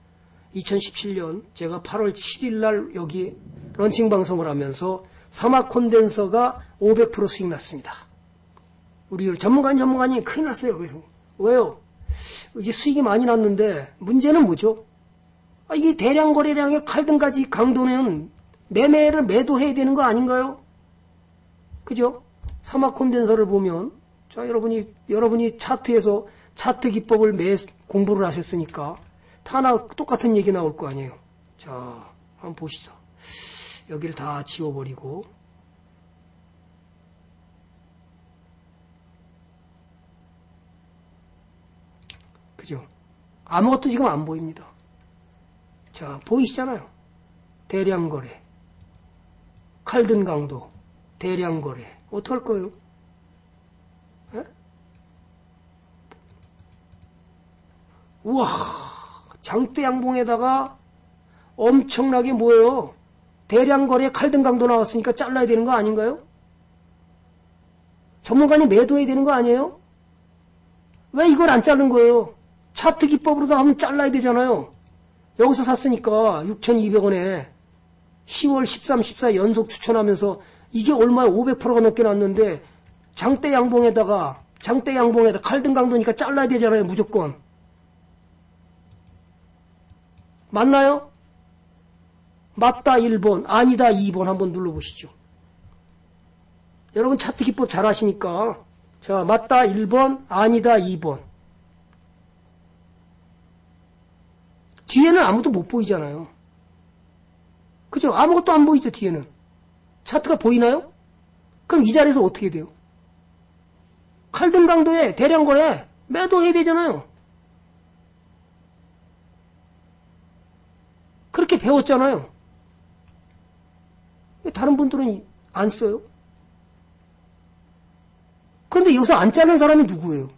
2017년 제가 8월 7일 날 여기 런칭 방송을 하면서 사막 콘덴서가 500% 수익 났습니다. 우리 전문가님 전문가님 큰일 났어요. 그래서 왜요? 이제 수익이 많이 났는데 문제는 뭐죠? 아, 이게 대량 거래량의 칼등까지 강도는 매매를 매도해야 되는 거 아닌가요? 그죠? 사막 콘덴서를 보면 자 여러분이 여러분이 차트에서 차트 기법을 매 공부를 하셨으니까 다 똑같은 얘기 나올 거 아니에요. 자 한번 보시죠. 여기를 다 지워버리고 그죠? 아무것도 지금 안 보입니다. 자, 보이시잖아요. 대량 거래. 칼든 강도. 대량 거래. 어떡할 거예요? 에? 우와, 장대 양봉에다가 엄청나게 뭐예요? 대량 거래 칼든 강도 나왔으니까 잘라야 되는 거 아닌가요? 전문가님 매도해야 되는 거 아니에요? 왜 이걸 안 자른 거예요? 차트 기법으로도 하면 잘라야 되잖아요. 여기서 샀으니까 6,200원에 10월 13, 14 연속 추천하면서 이게 얼마에 500%가 넘게 났는데 장대 양봉에다가 장대 양봉에다 칼등 강도니까 잘라야 되잖아요 무조건. 맞나요? 맞다 1번 아니다 2번 한번 눌러보시죠. 여러분 차트 기법 잘 아시니까. 자 맞다 1번 아니다 2번 뒤에는 아무도 못 보이잖아요. 그죠? 아무것도 안 보이죠, 뒤에는. 차트가 보이나요? 그럼 이 자리에서 어떻게 돼요? 칼등 강도에 대량 거래 매도해야 되잖아요. 그렇게 배웠잖아요. 왜 다른 분들은 안 써요? 그런데 여기서 안 짜는 사람이 누구예요?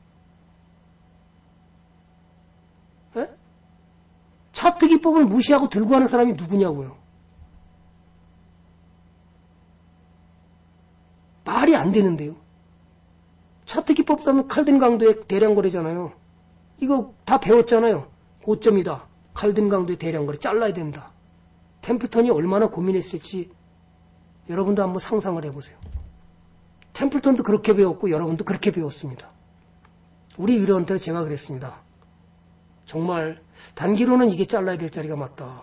기법을 무시하고 들고 가는 사람이 누구냐고요. 말이 안 되는데요. 차트 기법 하면 칼든 강도의 대량 거래잖아요. 이거 다 배웠잖아요. 고점이다. 칼든 강도의 대량 거래 잘라야 된다. 템플턴이 얼마나 고민했을지 여러분도 한번 상상을 해보세요. 템플턴도 그렇게 배웠고 여러분도 그렇게 배웠습니다. 우리 유료한테 제가 그랬습니다. 정말 단기로는 이게 잘라야 될 자리가 맞다.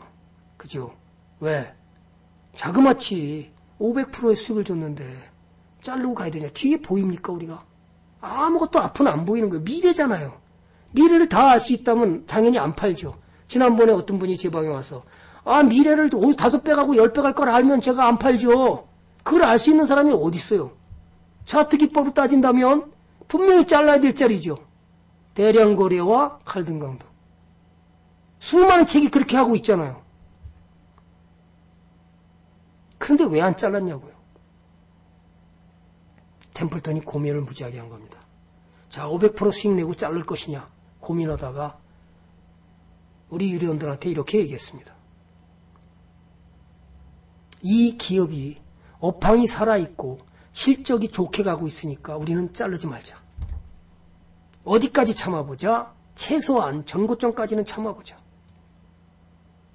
그죠? 왜? 자그마치 500%의 수익을 줬는데 자르고 가야 되냐? 뒤에 보입니까 우리가? 아무것도 앞은 안 보이는 거예요. 미래잖아요. 미래를 다 알 수 있다면 당연히 안 팔죠. 지난번에 어떤 분이 제 방에 와서 아 미래를 다섯 배 가고 열 배 갈 걸 알면 제가 안 팔죠. 그걸 알 수 있는 사람이 어디 있어요? 차트 기법으로 따진다면 분명히 잘라야 될 자리죠. 대량 거래와 칼등 강도. 수많은 책이 그렇게 하고 있잖아요. 그런데 왜 안 잘랐냐고요. 템플턴이 고민을 무지하게 한 겁니다. 자, 500% 수익 내고 자를 것이냐 고민하다가 우리 유리원들한테 이렇게 얘기했습니다. 이 기업이 업황이 살아있고 실적이 좋게 가고 있으니까 우리는 자르지 말자. 어디까지 참아보자? 최소한 전고점까지는 참아보자.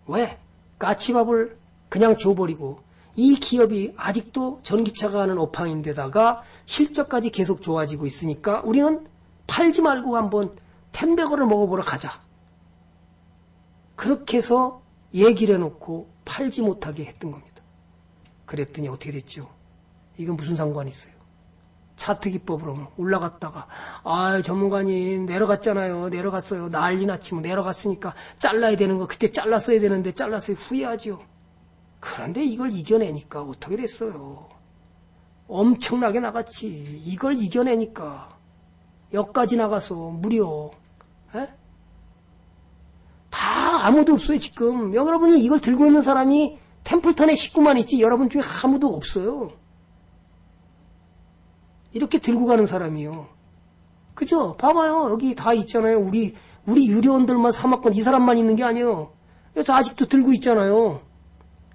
왜? 까치밥을 그냥 줘버리고 이 기업이 아직도 전기차가 하는 업황인데다가 실적까지 계속 좋아지고 있으니까 우리는 팔지 말고 한번 텐베거를 먹어보러 가자. 그렇게 해서 얘기를 해놓고 팔지 못하게 했던 겁니다. 그랬더니 어떻게 됐죠? 이건 무슨 상관이 있어요? 차트 기법으로 올라갔다가 아 전문가님 내려갔잖아요. 내려갔어요. 난리 났지. 뭐 내려갔으니까 잘라야 되는 거 그때 잘랐어야 되는데 잘랐어요 후회하죠. 그런데 이걸 이겨내니까 어떻게 됐어요? 엄청나게 나갔지. 이걸 이겨내니까 여기까지 나가서 무려 에? 다 아무도 없어요 지금. 여러분이 이걸 들고 있는 사람이 템플턴의 식구만 있지 여러분 중에 아무도 없어요 이렇게 들고 가는 사람이요. 그죠? 봐봐요. 여기 다 있잖아요. 우리, 우리 유료원들만 사막건 이 사람만 있는 게 아니에요. 여기 아직도 들고 있잖아요.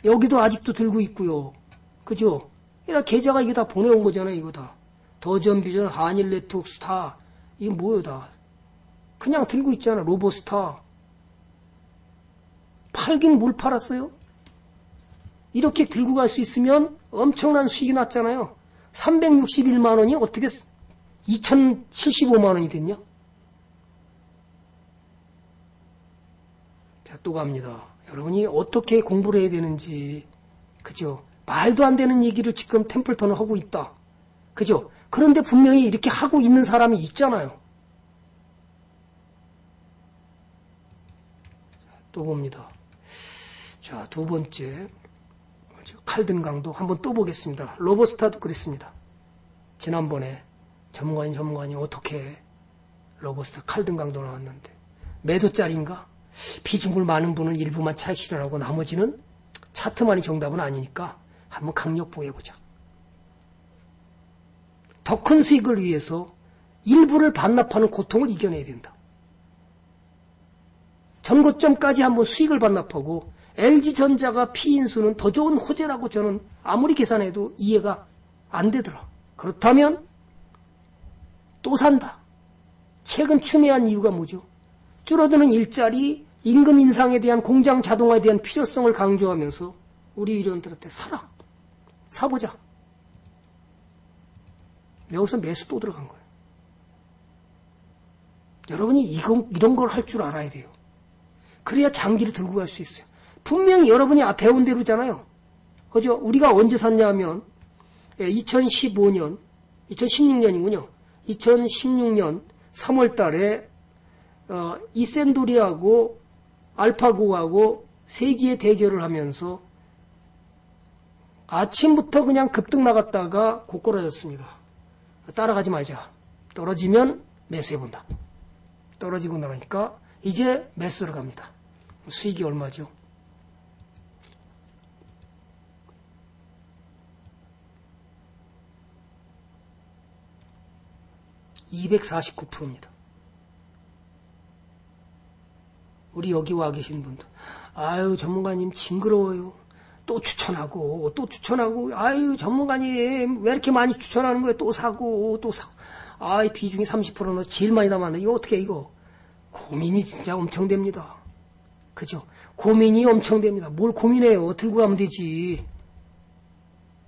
여기도 아직도 들고 있고요. 그죠? 다 계좌가 이게 다 보내온 거잖아요. 이거 다. 더전 비전, 한일 네트워크 스타. 이게 뭐예요, 다. 그냥 들고 있잖아. 로보스타. 팔긴 뭘 팔았어요? 이렇게 들고 갈 수 있으면 엄청난 수익이 났잖아요. 361만 원이 어떻게 2075만 원이 됐냐? 자, 또 갑니다. 여러분이 어떻게 공부를 해야 되는지, 그죠? 말도 안 되는 얘기를 지금 템플턴은 하고 있다. 그죠? 그런데 분명히 이렇게 하고 있는 사람이 있잖아요. 또 봅니다. 자, 두 번째. 칼든 강도 한번 또 보겠습니다. 로버스타도 그랬습니다. 지난번에 전문가인 전문가님 어떻게 로버스타 칼든 강도 나왔는데 매도짜리인가? 비중을 많은 분은 일부만 차익 실현하고 나머지는 차트만이 정답은 아니니까 한번 강력 보여보자. 더 큰 수익을 위해서 일부를 반납하는 고통을 이겨내야 된다. 전고점까지 한번 수익을 반납하고 LG전자가 피인수는 더 좋은 호재라고 저는 아무리 계산해도 이해가 안 되더라. 그렇다면 또 산다. 최근 추매한 이유가 뭐죠? 줄어드는 일자리, 임금 인상에 대한 공장 자동화에 대한 필요성을 강조하면서 우리 의원들한테 사라. 사보자. 여기서 매수 또 들어간 거예요. 여러분이 이건, 이런 걸 할 줄 알아야 돼요. 그래야 장기를 들고 갈 수 있어요. 분명히 여러분이 아, 배운 대로잖아요. 그죠? 우리가 언제 샀냐 하면 2015년, 2016년이군요. 2016년 3월 달에 어, 이센도리하고 알파고하고 세기의 대결을 하면서 아침부터 그냥 급등 나갔다가 고꾸라졌습니다. 따라가지 말자. 떨어지면 매수해본다. 떨어지고 나니까 이제 매수를 갑니다. 수익이 얼마죠? 249%입니다. 우리 여기 와 계신 분들, 아유, 전문가님 징그러워요. 또 추천하고, 또 추천하고, 아유, 전문가님, 왜 이렇게 많이 추천하는 거예요? 또 사고, 또 사고. 아이, 비중이 30%는 제일 많이 남았네. 이거 어떻게, 이거? 고민이 진짜 엄청 됩니다. 그죠? 고민이 엄청 됩니다. 뭘 고민해요? 들고 가면 되지.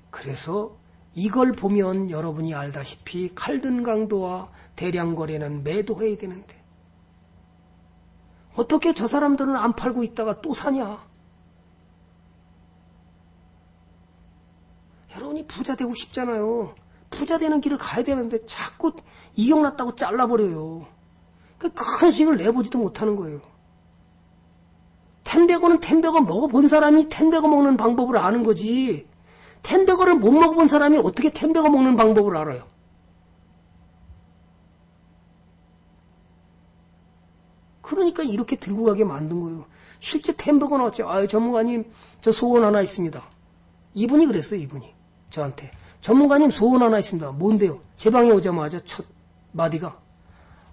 그래서 이걸 보면 여러분이 알다시피 칼든 강도와 대량 거래는 매도해야 되는데 어떻게 저 사람들은 안 팔고 있다가 또 사냐? 여러분이 부자 되고 싶잖아요. 부자 되는 길을 가야 되는데 자꾸 이용났다고 잘라버려요. 그큰 수익을 내보지도 못하는 거예요. 텐베거는 텐베거 먹어본 사람이 텐베거 먹는 방법을 아는 거지. 텐베거를 못 먹어본 사람이 어떻게 텐베거 먹는 방법을 알아요? 그러니까 이렇게 들고 가게 만든 거예요. 실제 텐버거 나왔죠. 아유, 전문가님, 저 소원 하나 있습니다. 이분이 그랬어요, 이분이. 저한테. 전문가님 소원 하나 있습니다. 뭔데요? 제 방에 오자마자 첫 마디가,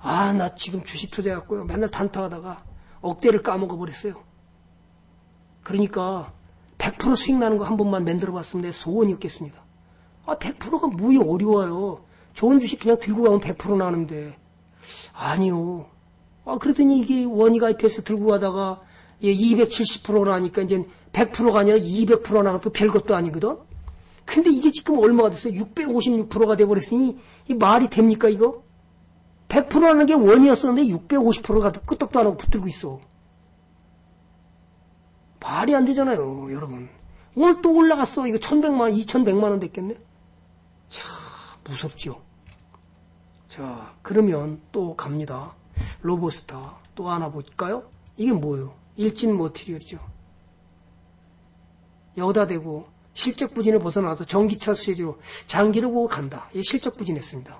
아, 나 지금 주식 투자했고요. 맨날 단타하다가 억대를 까먹어 버렸어요. 그러니까 100% 수익 나는 거 한 번만 만들어 봤으면 내 소원이었겠습니다. 아, 100%가 무이 어려워요. 좋은 주식 그냥 들고 가면 100% 나는데. 아니요. 아, 그랬더니 이게 원이 가입해서 들고 가다가 예, 270% 나니까 이제 100%가 아니라 200% 나가도 별것도 아니거든? 근데 이게 지금 얼마가 됐어요? 656%가 돼버렸으니 이 말이 됩니까, 이거? 100%라는 게 원이었었는데 650%가 끄떡도 안 하고 붙들고 있어. 말이 안 되잖아요, 여러분. 오늘 또 올라갔어. 이거 1100만 원, 2100만 원 됐겠네? 참, 무섭죠. 자, 그러면 또 갑니다. 로보스타 또 하나 볼까요? 이게 뭐예요? 일진 머티리얼이죠. 여기다 대고 실적 부진을 벗어나서 전기차 수혜지로 보고 간다. 이 실적 부진했습니다.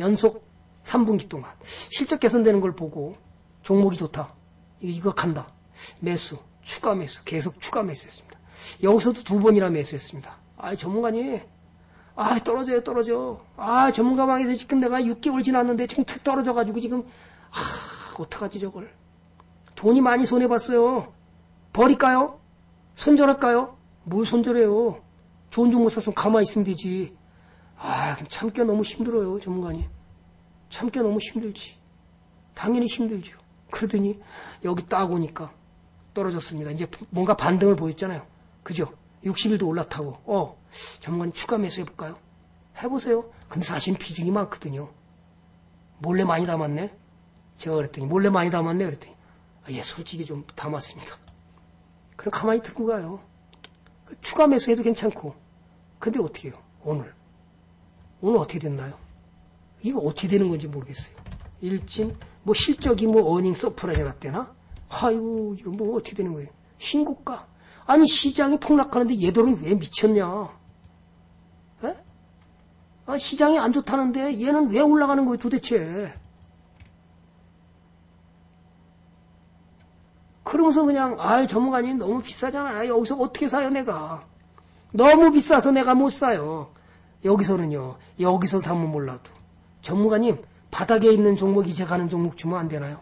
연속 3분기 동안 실적 개선되는 걸 보고 종목이 좋다. 이거 간다. 매수, 추가 매수, 계속 추가 매수했습니다. 여기서도 두 번이나 매수했습니다. 아, 전문가님, 아, 떨어져요, 떨어져. 아, 전문가 방에서 지금 내가 6개월 지났는데 지금 탁 떨어져가지고 지금, 아, 어떡하지 저걸. 돈이 많이 손해봤어요. 버릴까요? 손절할까요? 뭘 손절해요? 좋은 종목 샀으면 가만히 있으면 되지. 아, 참기가 너무 힘들어요, 전문가님. 참기가 너무 힘들지. 당연히 힘들죠. 그러더니 여기 딱 오니까 떨어졌습니다. 이제 뭔가 반등을 보였잖아요. 그죠? 60일도 올라타고, 어, 전문가님 추가 매수 해볼까요? 해보세요. 근데 사실 비중이 많거든요. 몰래 많이 담았네? 제가 그랬더니, 몰래 많이 담았네? 그랬더니, 아, 예, 솔직히 좀 담았습니다. 그럼 가만히 듣고 가요. 추가 매수해도 괜찮고. 근데 어떻게 해요? 오늘. 오늘 어떻게 됐나요? 이거 어떻게 되는 건지 모르겠어요. 일진, 뭐 실적이 뭐 earning surprise 났대나? 아이고, 이거 뭐 어떻게 되는 거예요? 신고가. 아니, 시장이 폭락하는데 얘들은 왜 미쳤냐? 에? 아, 시장이 안 좋다는데 얘는 왜 올라가는 거예요, 도대체? 그러면서 그냥, 아유, 전문가님 너무 비싸잖아. 여기서 어떻게 사요, 내가. 너무 비싸서 내가 못 사요. 여기서는요, 여기서 사면 몰라도. 전문가님, 바닥에 있는 종목 이제 가는 종목 주면 안 되나요?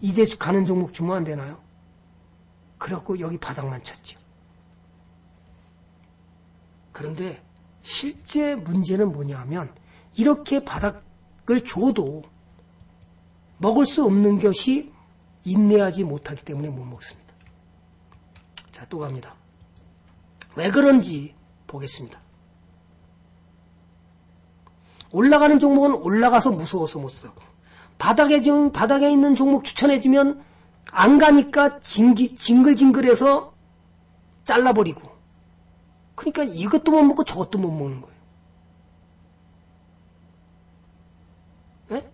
이제 가는 종목 주면 안 되나요? 그래갖고 여기 바닥만 쳤죠. 그런데 실제 문제는 뭐냐면 이렇게 바닥을 줘도 먹을 수 없는 것이 인내하지 못하기 때문에 못 먹습니다. 자, 또 갑니다. 왜 그런지 보겠습니다. 올라가는 종목은 올라가서 무서워서 못 사고 바닥에 바닥에 있는 종목 추천해주면 안 가니까 징기, 징글징글해서 잘라버리고 그러니까 이것도 못 먹고 저것도 못 먹는 거예요. 네?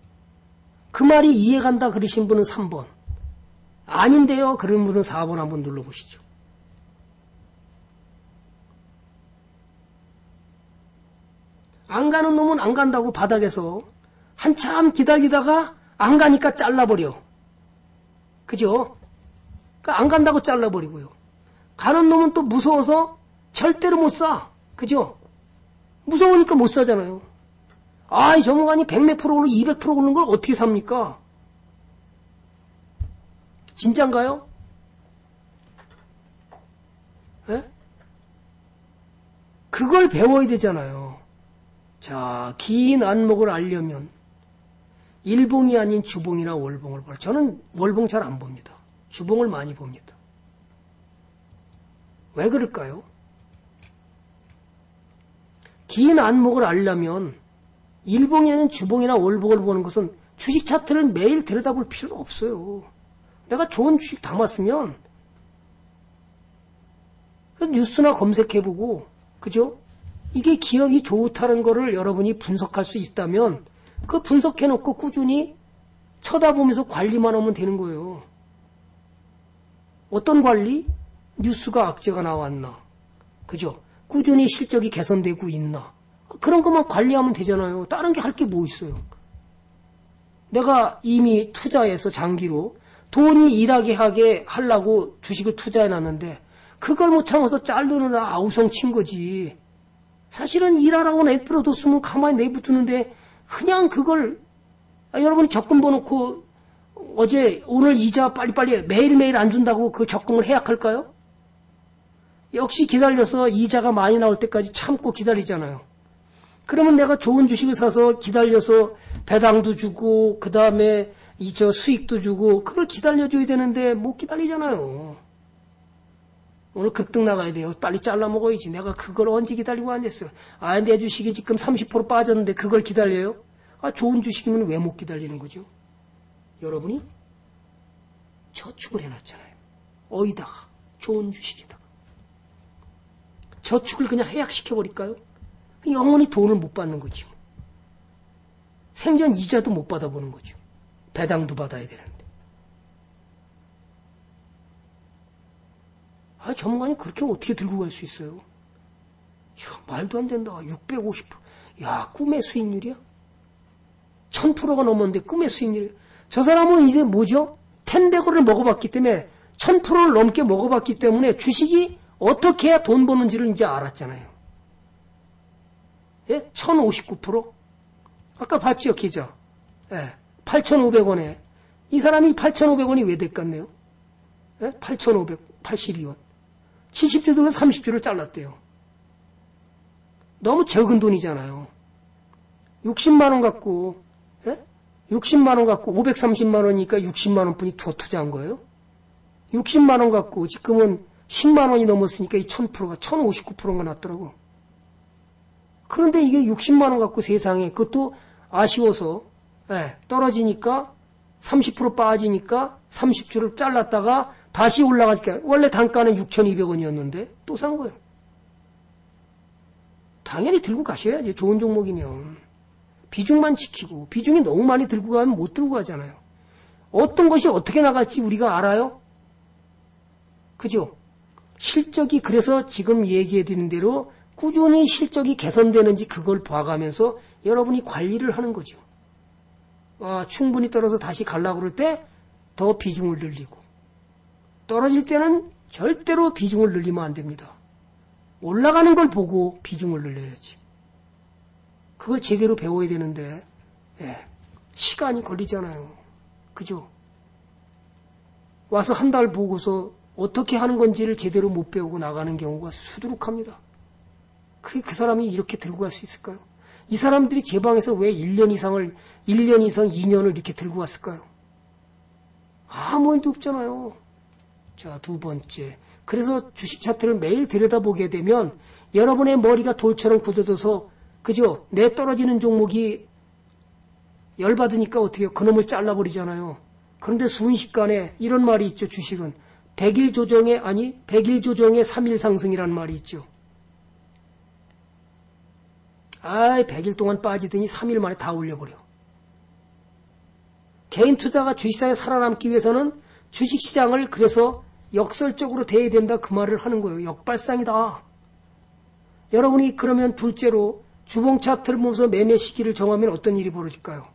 그 말이 이해간다 그러신 분은 3번 아닌데요 그런 분은 4번 한번 눌러보시죠. 안 가는 놈은 안 간다고 바닥에서 한참 기다리다가 안 가니까 잘라버려. 그죠? 그러니까 안 간다고 잘라버리고요. 가는 놈은 또 무서워서 절대로 못 사. 그죠? 무서우니까 못 사잖아요. 아 이, 전문가님 100몇 프로 오르고 200% 오르는 걸 어떻게 삽니까? 진짠가요? 에? 그걸 배워야 되잖아요. 자, 긴 안목을 알려면 일봉이 아닌 주봉이나 월봉을 봐라. 저는 월봉 잘 안 봅니다. 주봉을 많이 봅니다. 왜 그럴까요? 긴 안목을 알려면 일봉이 아닌 주봉이나 월봉을 보는 것은 주식 차트를 매일 들여다볼 필요는 없어요. 내가 좋은 주식 담았으면 그 뉴스나 검색해보고 그죠? 이게 기업이 좋다는 거를 여러분이 분석할 수 있다면 그 분석해놓고 꾸준히 쳐다보면서 관리만 하면 되는 거예요. 어떤 관리? 뉴스가 악재가 나왔나? 그죠? 꾸준히 실적이 개선되고 있나? 그런 것만 관리하면 되잖아요. 다른 게 할 게 뭐 있어요? 내가 이미 투자해서 장기로 돈이 일하게 하게 하려고 주식을 투자해 놨는데 그걸 못 참아서 자르느라 아우성 친 거지. 사실은 일하라고 내버려뒀으면 가만히 내버두는데 그냥 그걸 아, 여러분이 적금 번놓고 어제 오늘 이자 빨리빨리 매일매일 안 준다고 그 적금을 해약할까요? 역시 기다려서 이자가 많이 나올 때까지 참고 기다리잖아요. 그러면 내가 좋은 주식을 사서 기다려서 배당도 주고 그 다음에 이 저 수익도 주고 그걸 기다려줘야 되는데 못 기다리잖아요. 오늘 급등 나가야 돼요. 빨리 잘라 먹어야지. 내가 그걸 언제 기다리고 앉았어요. 아, 내 주식이 지금 30% 빠졌는데 그걸 기다려요? 아, 좋은 주식이면 왜 못 기다리는 거죠? 여러분이 저축을 해놨잖아요. 어디다가 좋은 주식에다가. 저축을 그냥 해약시켜버릴까요? 영원히 돈을 못 받는 거지. 생전 이자도 못 받아보는 거죠. 배당도 받아야 되는데. 아, 전문가님 그렇게 어떻게 들고 갈 수 있어요? 야, 말도 안 된다. 650%. 야, 꿈의 수익률이야? 1000%가 넘었는데 꿈의 수익률이. 저 사람은 이제 뭐죠? 텐베거를 먹어봤기 때문에 1000%를 넘게 먹어봤기 때문에 주식이 어떻게 해야 돈 버는지를 이제 알았잖아요. 예? 1059%? 아까 봤죠, 계좌. 예. 8,500원에. 이 사람이 8,500원이 왜 됐겠네요? 예? 8,582원. 70주 들어 30주를 잘랐대요. 너무 적은 돈이잖아요. 60만원 갖고, 예? 60만원 갖고 530만원이니까 60만원 뿐이 더 투자한 거예요? 60만원 갖고 지금은 10만원이 넘었으니까 이 1000%가 1059%가 났더라고. 그런데 이게 60만원 갖고 세상에 그것도 아쉬워서 예, 떨어지니까 30% 빠지니까 30주를 잘랐다가 다시 올라가니까 원래 단가는 6,200원이었는데 또 산 거예요. 당연히 들고 가셔야지 좋은 종목이면 비중만 지키고 비중이 너무 많이 들고 가면 못 들고 가잖아요. 어떤 것이 어떻게 나갈지 우리가 알아요? 그죠? 실적이 그래서 지금 얘기해 드린 대로 꾸준히 실적이 개선되는지 그걸 봐가면서 여러분이 관리를 하는 거죠. 아, 충분히 떨어서 다시 갈라 그럴 때 더 비중을 늘리고 떨어질 때는 절대로 비중을 늘리면 안 됩니다. 올라가는 걸 보고 비중을 늘려야지. 그걸 제대로 배워야 되는데 예, 시간이 걸리잖아요. 그죠? 와서 한 달 보고서 어떻게 하는 건지를 제대로 못 배우고 나가는 경우가 수두룩합니다. 그게 그 사람이 이렇게 들고 갈 수 있을까요? 이 사람들이 제 방에서 왜 1년 이상을, 1년 이상 2년을 이렇게 들고 왔을까요? 아무 일도 없잖아요. 자, 두 번째. 그래서 주식 차트를 매일 들여다보게 되면 여러분의 머리가 돌처럼 굳어져서 그죠? 내 떨어지는 종목이 열받으니까 어떻게? 그놈을 잘라버리잖아요. 그런데 순식간에 이런 말이 있죠, 주식은. 100일 조정에, 아니, 100일 조정에 3일 상승이라는 말이 있죠. 아이, 100일 동안 빠지더니 3일 만에 다 올려버려. 개인 투자가 주식시장에 살아남기 위해서는 주식시장을 그래서 역설적으로 대해야 된다 그 말을 하는 거예요. 역발상이다. 여러분이 그러면 둘째로 주봉 차트를 보면서 매매 시기를 정하면 어떤 일이 벌어질까요?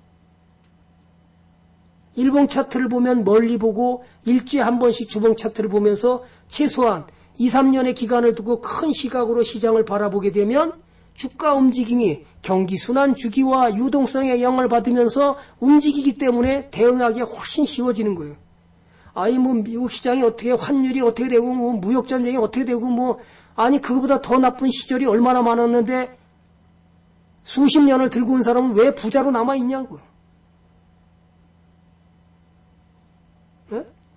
일봉 차트를 보면 멀리 보고 일주일에 한 번씩 주봉 차트를 보면서 최소한 2, 3년의 기간을 두고 큰 시각으로 시장을 바라보게 되면 주가 움직임이 경기 순환 주기와 유동성의 영향을 받으면서 움직이기 때문에 대응하기가 훨씬 쉬워지는 거예요. 아니 뭐 미국 시장이 어떻게 환율이 어떻게 되고 뭐 무역 전쟁이 어떻게 되고 뭐 아니 그거보다 더 나쁜 시절이 얼마나 많았는데 수십 년을 들고 온 사람은 왜 부자로 남아 있냐고요.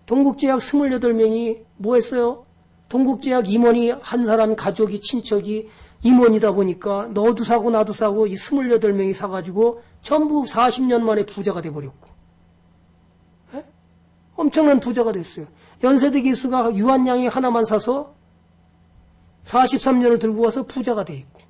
동국제약 28명이 뭐 했어요? 동국제약 임원이 한 사람 가족이 친척이 임원이다 보니까 너도 사고 나도 사고 이 28명이 사가지고 전부 40년 만에 부자가 돼버렸고 에? 엄청난 부자가 됐어요. 연세대 기수가 유한양이 하나만 사서 43년을 들고 와서 부자가 돼 있고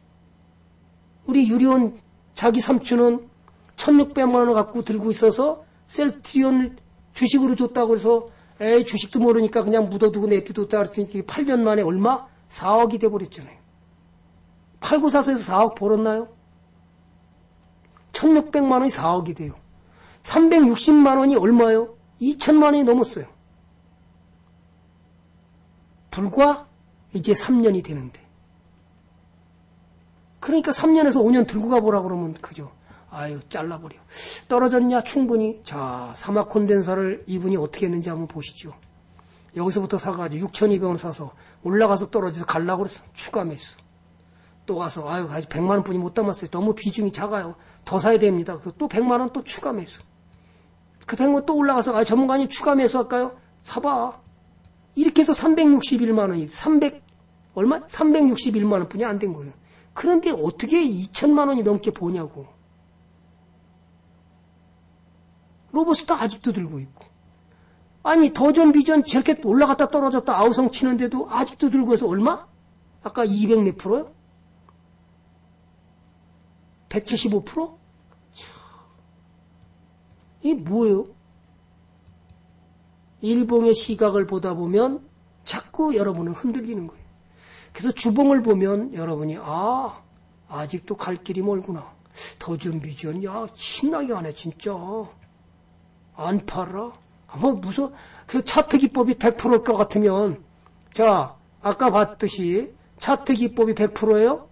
우리 유리온 자기 삼촌은 1600만 원을 갖고 들고 있어서 셀트리온 주식으로 줬다고 해서 에이 주식도 모르니까 그냥 묻어두고 내비뒀다 그랬더니 8년 만에 얼마? 4억이 돼버렸잖아요. 팔고 사서에서 4억 벌었나요? 1600만 원이 4억이 돼요. 360만 원이 얼마요? 2천만 원이 넘었어요. 불과 이제 3년이 되는데. 그러니까 3년에서 5년 들고 가보라 그러면 그죠. 아유, 잘라버려. 떨어졌냐? 충분히. 자, 사막 콘덴사를 이분이 어떻게 했는지 한번 보시죠. 여기서부터 사가지고 6,200원 사서 올라가서 떨어져서 갈라고 그랬어. 추가 매수. 또 가서, 아유, 아직 100만 원 뿐이 못 담았어요. 너무 비중이 작아요. 더 사야 됩니다. 그리고 또 100만 원 또 추가 매수. 그 100만 또 올라가서, 아, 전문가님 추가 매수 할까요? 사봐. 이렇게 해서 361만 원이, 300, 얼마? 361만 원 뿐이 안 된 거예요. 그런데 어떻게 2천만 원이 넘게 보냐고. 로버스도 아직도 들고 있고. 아니, 더전 비전 저렇게 올라갔다 떨어졌다 아우성 치는데도 아직도 들고 해서 얼마? 아까 200 몇 프로요? 175%? 이 뭐예요? 일봉의 시각을 보다 보면 자꾸 여러분은 흔들리는 거예요. 그래서 주봉을 보면 여러분이 아 아직도 갈 길이 멀구나. 더전비전 야 신나게 하네 진짜. 안 팔아? 뭐 무슨 그 차트 기법이 100%일 것 같으면 자 아까 봤듯이 차트 기법이 100%예요?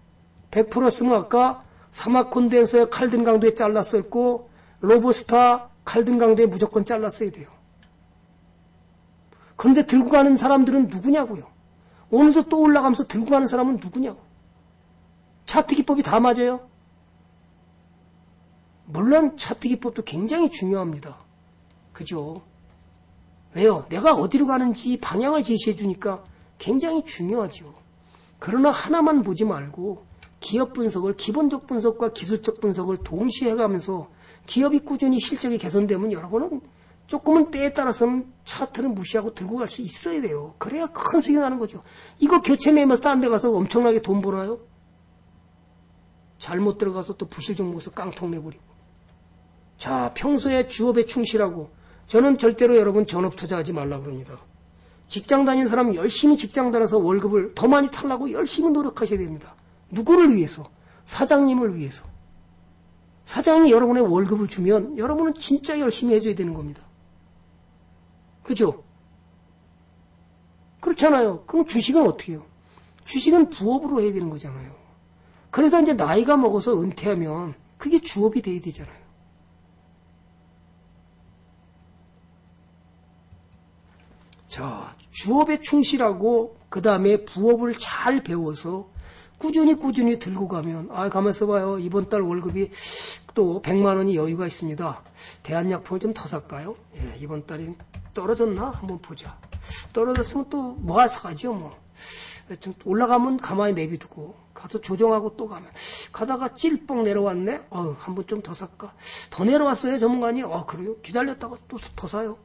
100%였으면 아까 사막 콘덴서의 칼든 강도에 잘랐었고 로버스타 칼든 강도에 무조건 잘랐어야 돼요. 그런데 들고 가는 사람들은 누구냐고요? 오늘도 또 올라가면서 들고 가는 사람은 누구냐고. 차트 기법이 다 맞아요. 물론 차트 기법도 굉장히 중요합니다. 그죠? 왜요? 내가 어디로 가는지 방향을 제시해 주니까 굉장히 중요하죠. 그러나 하나만 보지 말고 기업 분석을 기본적 분석과 기술적 분석을 동시에 해가면서 기업이 꾸준히 실적이 개선되면 여러분은 조금은 때에 따라서는 차트를 무시하고 들고 갈 수 있어야 돼요. 그래야 큰 수익이 나는 거죠. 이거 교체 매매해서 딴 데 가서 엄청나게 돈 벌어요? 잘못 들어가서 또 부실 정보에서 깡통 내버리고. 자, 평소에 주업에 충실하고 저는 절대로 여러분 전업 투자하지 말라 그럽니다. 직장 다니는 사람 열심히 직장 다녀서 월급을 더 많이 탈라고 열심히 노력하셔야 됩니다. 누구를 위해서? 사장님을 위해서. 사장이 여러분의 월급을 주면 여러분은 진짜 열심히 해줘야 되는 겁니다. 그죠? 그렇잖아요. 그럼 주식은 어떻게 해요? 주식은 부업으로 해야 되는 거잖아요. 그래서 이제 나이가 먹어서 은퇴하면 그게 주업이 돼야 되잖아요. 자, 주업에 충실하고 그 다음에 부업을 잘 배워서 꾸준히 꾸준히 들고 가면 아 가만 있어 봐요. 이번 달 월급이 또 100만 원이 여유가 있습니다. 대한약품을 좀 더 살까요? 예, 이번 달이 떨어졌나? 한번 보자. 떨어졌으면 또뭐 사가죠 뭐 좀 올라가면 가만히 내비두고 가서 조정하고 또 가면. 가다가 찔뽕 내려왔네? 어 한번 좀 더 살까? 더 내려왔어요 전문가님? 어 그래요? 기다렸다가 또 더 사요?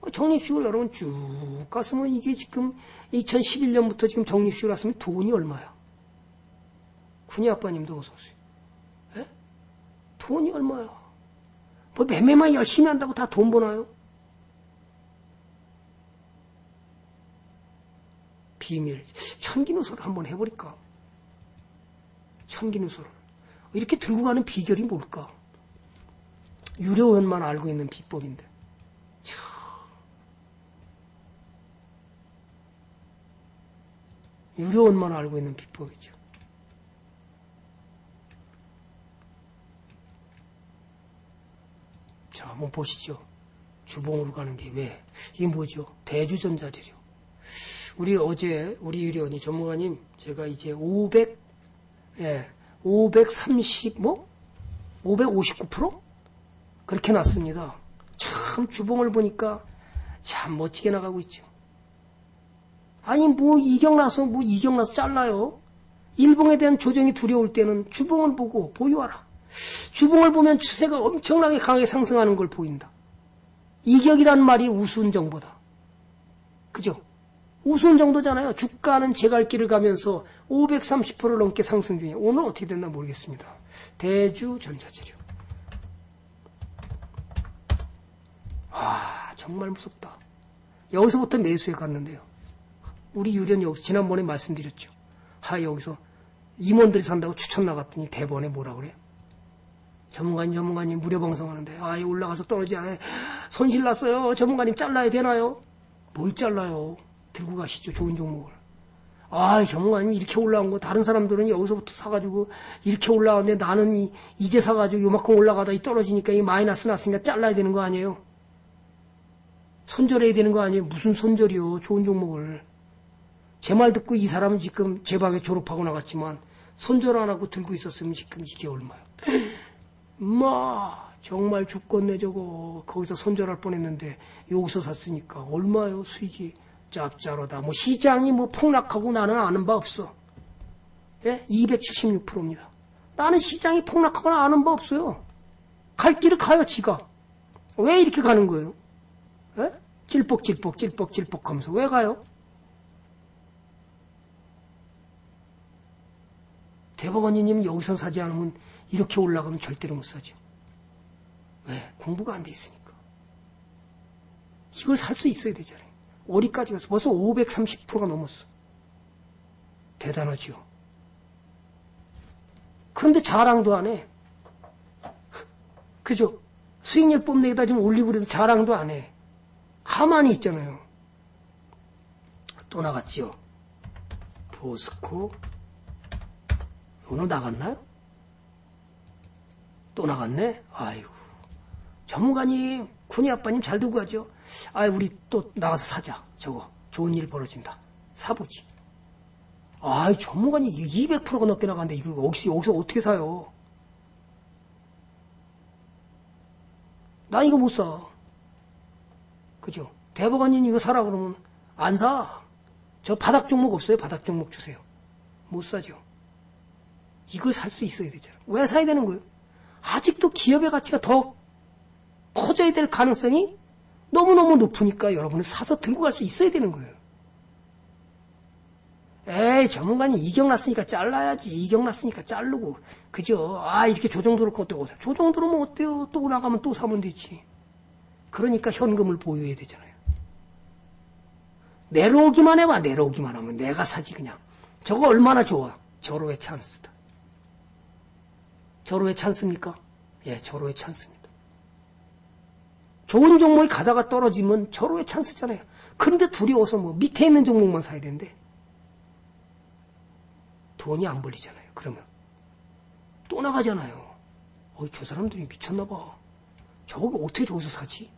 어, 적립식으로 여러분 쭉 갔으면 이게 지금 2011년부터 지금 적립식으로 왔으면 돈이 얼마야 군이 아빠님도 어서 오세요. 에? 돈이 얼마야? 뭐 매매만 열심히 한다고 다 돈 버나요? 비밀. 천기누설을 한번 해버릴까? 천기누설을. 이렇게 들고 가는 비결이 뭘까? 유료원만 알고 있는 비법인데. 유료원만 알고 있는 비법이죠. 자, 한번 보시죠. 주봉으로 가는 게 왜? 이게 뭐죠? 대주전자 재료. 우리 어제 우리 유리원이 전문가님 제가 이제 500, 예, 530, 뭐? 559%? 그렇게 났습니다. 참 주봉을 보니까 참 멋지게 나가고 있죠. 아니 뭐 이격 나서 뭐 이격 나서 잘라요. 일봉에 대한 조정이 두려울 때는 주봉을 보고 보유하라. 주봉을 보면 추세가 엄청나게 강하게 상승하는 걸 보인다. 이격이란 말이 우스운 정보다. 그죠? 우스운 정도잖아요. 주가는 제 갈 길을 가면서 530%를 넘게 상승 중에 오늘 어떻게 됐나 모르겠습니다. 대주 전자재료. 아 정말 무섭다. 여기서부터 매수해 갔는데요. 우리 유련 여기서 지난번에 말씀드렸죠. 하 여기서 임원들이 산다고 추천 나갔더니 대번에 뭐라 그래? 전문가님, 전문가님 무료 방송하는데 아이 올라가서 떨어지 않아 손실 났어요. 전문가님 잘라야 되나요? 뭘 잘라요? 들고 가시죠. 좋은 종목을. 아, 전문가님 이렇게 올라온 거 다른 사람들은 여기서부터 사가지고 이렇게 올라왔는데 나는 이, 이제 사가지고 요만큼 올라가다 이 떨어지니까 이 마이너스 났으니까 잘라야 되는 거 아니에요? 손절해야 되는 거 아니에요? 무슨 손절이요? 좋은 종목을. 제 말 듣고 이 사람은 지금 제 방에 졸업하고 나갔지만 손절 안 하고 들고 있었으면 지금 이게 얼마요? 마 정말 죽겠네 저거 거기서 손절할 뻔했는데 여기서 샀으니까 얼마요 수익이? 짭짤하다. 뭐 시장이 뭐 폭락하고 나는 아는 바 없어. 예? 276%입니다. 나는 시장이 폭락하거나 아는 바 없어요. 갈 길을 가요 지가. 왜 이렇게 가는 거예요? 예? 찔뻑찔뻑 찔뻑찔뻑 하면서 왜 가요? 대법원님 여기서 사지 않으면 이렇게 올라가면 절대로 못 사죠. 왜? 공부가 안 돼 있으니까. 이걸 살 수 있어야 되잖아요. 어디까지 가서 벌써 530%가 넘었어. 대단하죠. 그런데 자랑도 안 해. 그죠? 수익률 뽐내기다 좀 올리고 그래도 자랑도 안 해. 가만히 있잖아요. 또 나갔지요. 보스코. 오늘 나갔나요? 또 나갔네? 아이고. 전문가님, 군이 아빠님 잘 두고 가죠? 아, 우리 또 나가서 사자. 저거. 좋은 일 벌어진다. 사보지. 아이, 전문가님, 200%가 넘게 나갔는데 이걸 여기서, 여기서 어떻게 사요? 나 이거 못 사. 그죠? 대법관님 이거 사라 그러면 안 사. 저 바닥 종목 없어요? 바닥 종목 주세요. 못 사죠. 이걸 살 수 있어야 되잖아. 왜 사야 되는 거예요? 아직도 기업의 가치가 더 커져야 될 가능성이 너무너무 높으니까 여러분은 사서 들고 갈 수 있어야 되는 거예요. 에이, 전문가님 이격 났으니까 잘라야지. 이격 났으니까 자르고. 그죠? 아, 이렇게 조정도로 어때요? 조정도로면 어때요? 또 나가면 또 사면 되지. 그러니까 현금을 보유해야 되잖아요. 내려오기만 해봐. 내려오기만 하면 내가 사지 그냥. 저거 얼마나 좋아. 절호의 찬스다. 절호의 찬스입니까? 예, 절호의 찬스입니다. 좋은 종목이 가다가 떨어지면 절호의 찬스잖아요. 그런데 두려워서 뭐 밑에 있는 종목만 사야 되는데 돈이 안 벌리잖아요. 그러면 또 나가잖아요. 어, 저 사람들이 미쳤나 봐. 저거 어떻게 저기서 사지?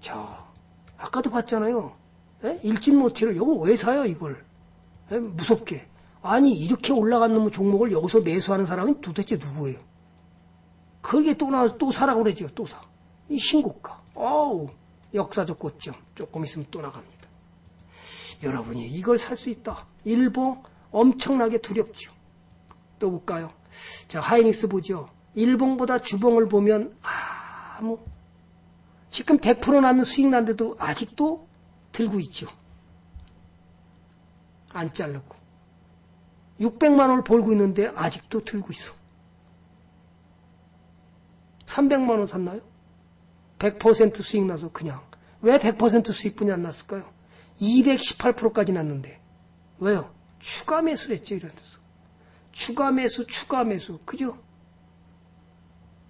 자, 아까도 봤잖아요. 에? 일진 모티를 여거 왜 사요 이걸? 에? 무섭게. 아니 이렇게 올라간 놈의 종목을 여기서 매수하는 사람이 도대체 누구예요? 그게 또 나, 또 사라고 그러죠. 또 사. 이 신고가. 어우, 역사적 고점. 조금 있으면 또 나갑니다. 여러분이 이걸 살 수 있다. 일봉 엄청나게 두렵죠. 또 볼까요? 자, 하이닉스 보죠. 일봉보다 주봉을 보면 아무 지금 100% 나는 수익 난데도 아직도 들고 있죠. 안 자르고. 600만 원을 벌고 있는데 아직도 들고 있어. 300만 원 샀나요? 100% 수익 나서 그냥. 왜 100% 수익분이 안 났을까요? 218%까지 났는데. 왜요? 추가 매수를 했죠, 이런 데서. 추가 매수, 추가 매수. 그죠?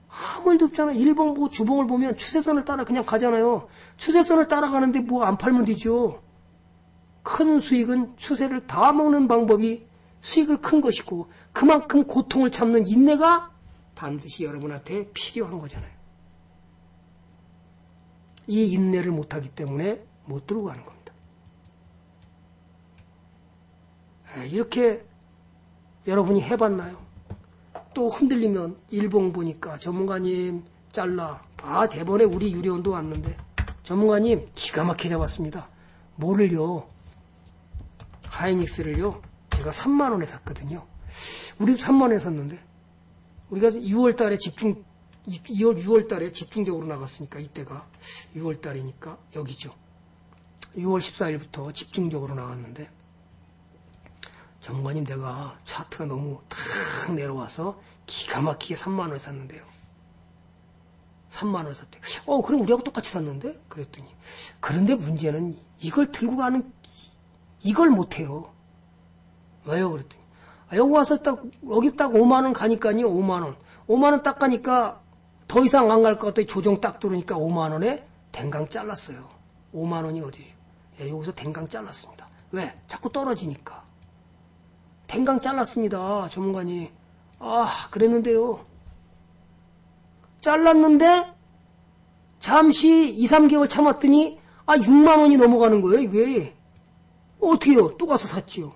아무 일도 없잖아요. 일봉 보고 주봉을 보면 추세선을 따라 그냥 가잖아요. 추세선을 따라가는데 뭐 안 팔면 되죠. 큰 수익은 추세를 다 먹는 방법이 수익을 큰 것이고 그만큼 고통을 참는 인내가 반드시 여러분한테 필요한 거잖아요. 이 인내를 못하기 때문에 못 들고 가는 겁니다. 이렇게 여러분이 해봤나요? 또 흔들리면 일봉 보니까 전문가님 잘라 아 대번에 우리 유리원도 왔는데 전문가님 기가 막히게 잡았습니다. 뭐를요? 하이닉스를요. 제가 3만 원에 샀거든요. 우리도 3만 원에 샀는데 우리가 6월 달에 집중 2월 6월 달에 집중적으로 나갔으니까 이때가 6월 달이니까 여기죠. 6월 14일부터 집중적으로 나갔는데 전문가님 내가 차트가 너무 탁 내려와서 기가 막히게 3만 원에 샀는데요. 3만 원에 샀대요. 어, 그럼 우리하고 똑같이 샀는데? 그랬더니. 그런데 문제는 이걸 들고 가는, 이걸 못해요. 왜요? 그랬더니. 아, 여기 와서 딱, 여기 딱 5만 원 가니까요, 5만 원. 5만 원 딱 가니까 더 이상 안 갈 것 같더니 조정 딱 들어오니까 5만 원에 댕강 잘랐어요. 5만 원이 어디죠? 예, 여기서 댕강 잘랐습니다. 왜? 자꾸 떨어지니까. 댕강 잘랐습니다. 전문가님. 아, 그랬는데요. 잘랐는데 잠시 2, 3개월 참았더니 아, 6만 원이 넘어가는 거예요, 이게. 어떻게요? 또 가서 샀지요.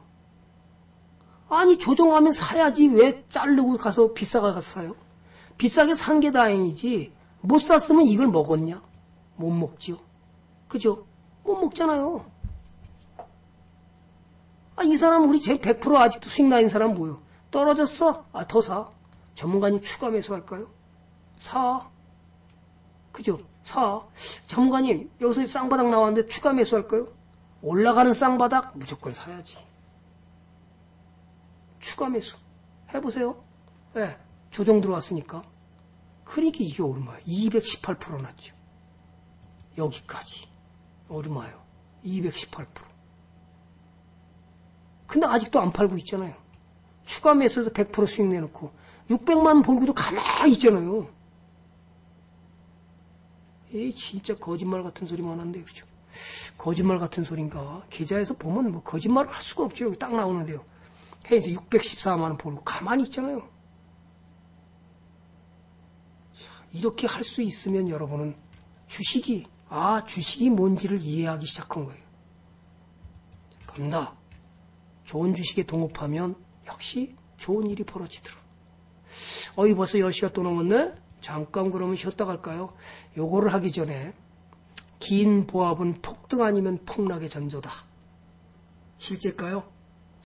아니, 조정하면 사야지. 왜 자르고 가서 비싸게 가서 사요? 비싸게 산 게 다행이지. 못 샀으면 이걸 먹었냐? 못 먹지요. 그죠? 못 먹잖아요. 아, 이 사람 우리 제 100% 아직도 수익 나인 사람 뭐요? 떨어졌어? 아, 더 사. 전문가님 추가 매수할까요? 사. 그죠? 사. 전문가님, 여기서 쌍바닥 나왔는데 추가 매수할까요? 올라가는 쌍바닥 무조건 사야지. 추가 매수. 해보세요. 예. 네, 조정 들어왔으니까. 그러니까 이게 얼마야? 218% 났죠. 여기까지. 얼마요? 218%. 근데 아직도 안 팔고 있잖아요. 추가 매수해서 100% 수익 내놓고 600만 벌고도 가만히 있잖아요. 이 진짜 거짓말 같은 소리만 한데 그렇죠. 거짓말 같은 소린가. 계좌에서 보면 뭐 거짓말을 할 수가 없죠. 여기 딱 나오는데요. 해서 614만 원 벌고 가만히 있잖아요. 이렇게 할 수 있으면 여러분은 주식이 아 주식이 뭔지를 이해하기 시작한 거예요. 갑니다. 좋은 주식에 동업하면 역시 좋은 일이 벌어지더라. 어이 벌써 10시가 또 넘었네? 잠깐 그러면 쉬었다 갈까요? 요거를 하기 전에 긴 보합은 폭등 아니면 폭락의 전조다. 실제일까요?